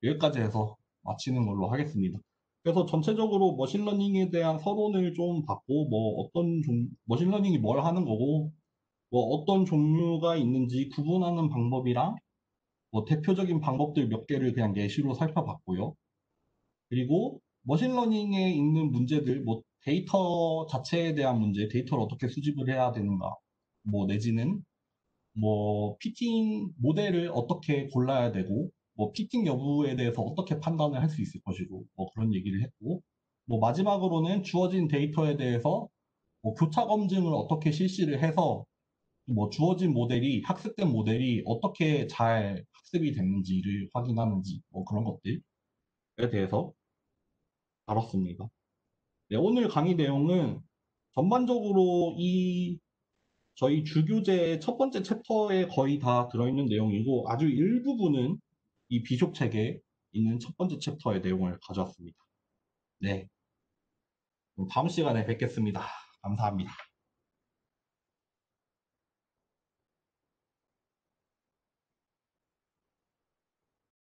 여기까지 해서 마치는 걸로 하겠습니다. 그래서 전체적으로 machine learning에 대한 서론을 좀 봤고 뭐 어떤 종 machine learning이 뭘 하는 거고 뭐 어떤 종류가 있는지 구분하는 방법이랑 뭐 대표적인 방법들 몇 개를 그냥 예시로 살펴봤고요. 그리고 machine learning에 있는 문제들, 뭐 데이터 자체에 대한 문제, 데이터를 어떻게 수집을 해야 되는가, 뭐 내지는 뭐 피팅 모델을 어떻게 골라야 되고, 뭐 피팅 여부에 대해서 어떻게 판단을 할 수 있을 것이고, 뭐 그런 얘기를 했고, 뭐 마지막으로는 주어진 데이터에 대해서 뭐 교차 검증을 어떻게 실시를 해서 뭐 주어진 모델이 학습된 모델이 어떻게 잘 학습이 됐는지를 확인하는지 뭐 그런 것들에 대해서 다뤘습니다. 네, 오늘 강의 내용은 전반적으로 이 저희 주교재 첫 번째 챕터에 거의 다 들어있는 내용이고 아주 일부분은 이 비숍 책에 있는 첫 번째 챕터의 내용을 가져왔습니다. 네. 다음 시간에 뵙겠습니다. 감사합니다.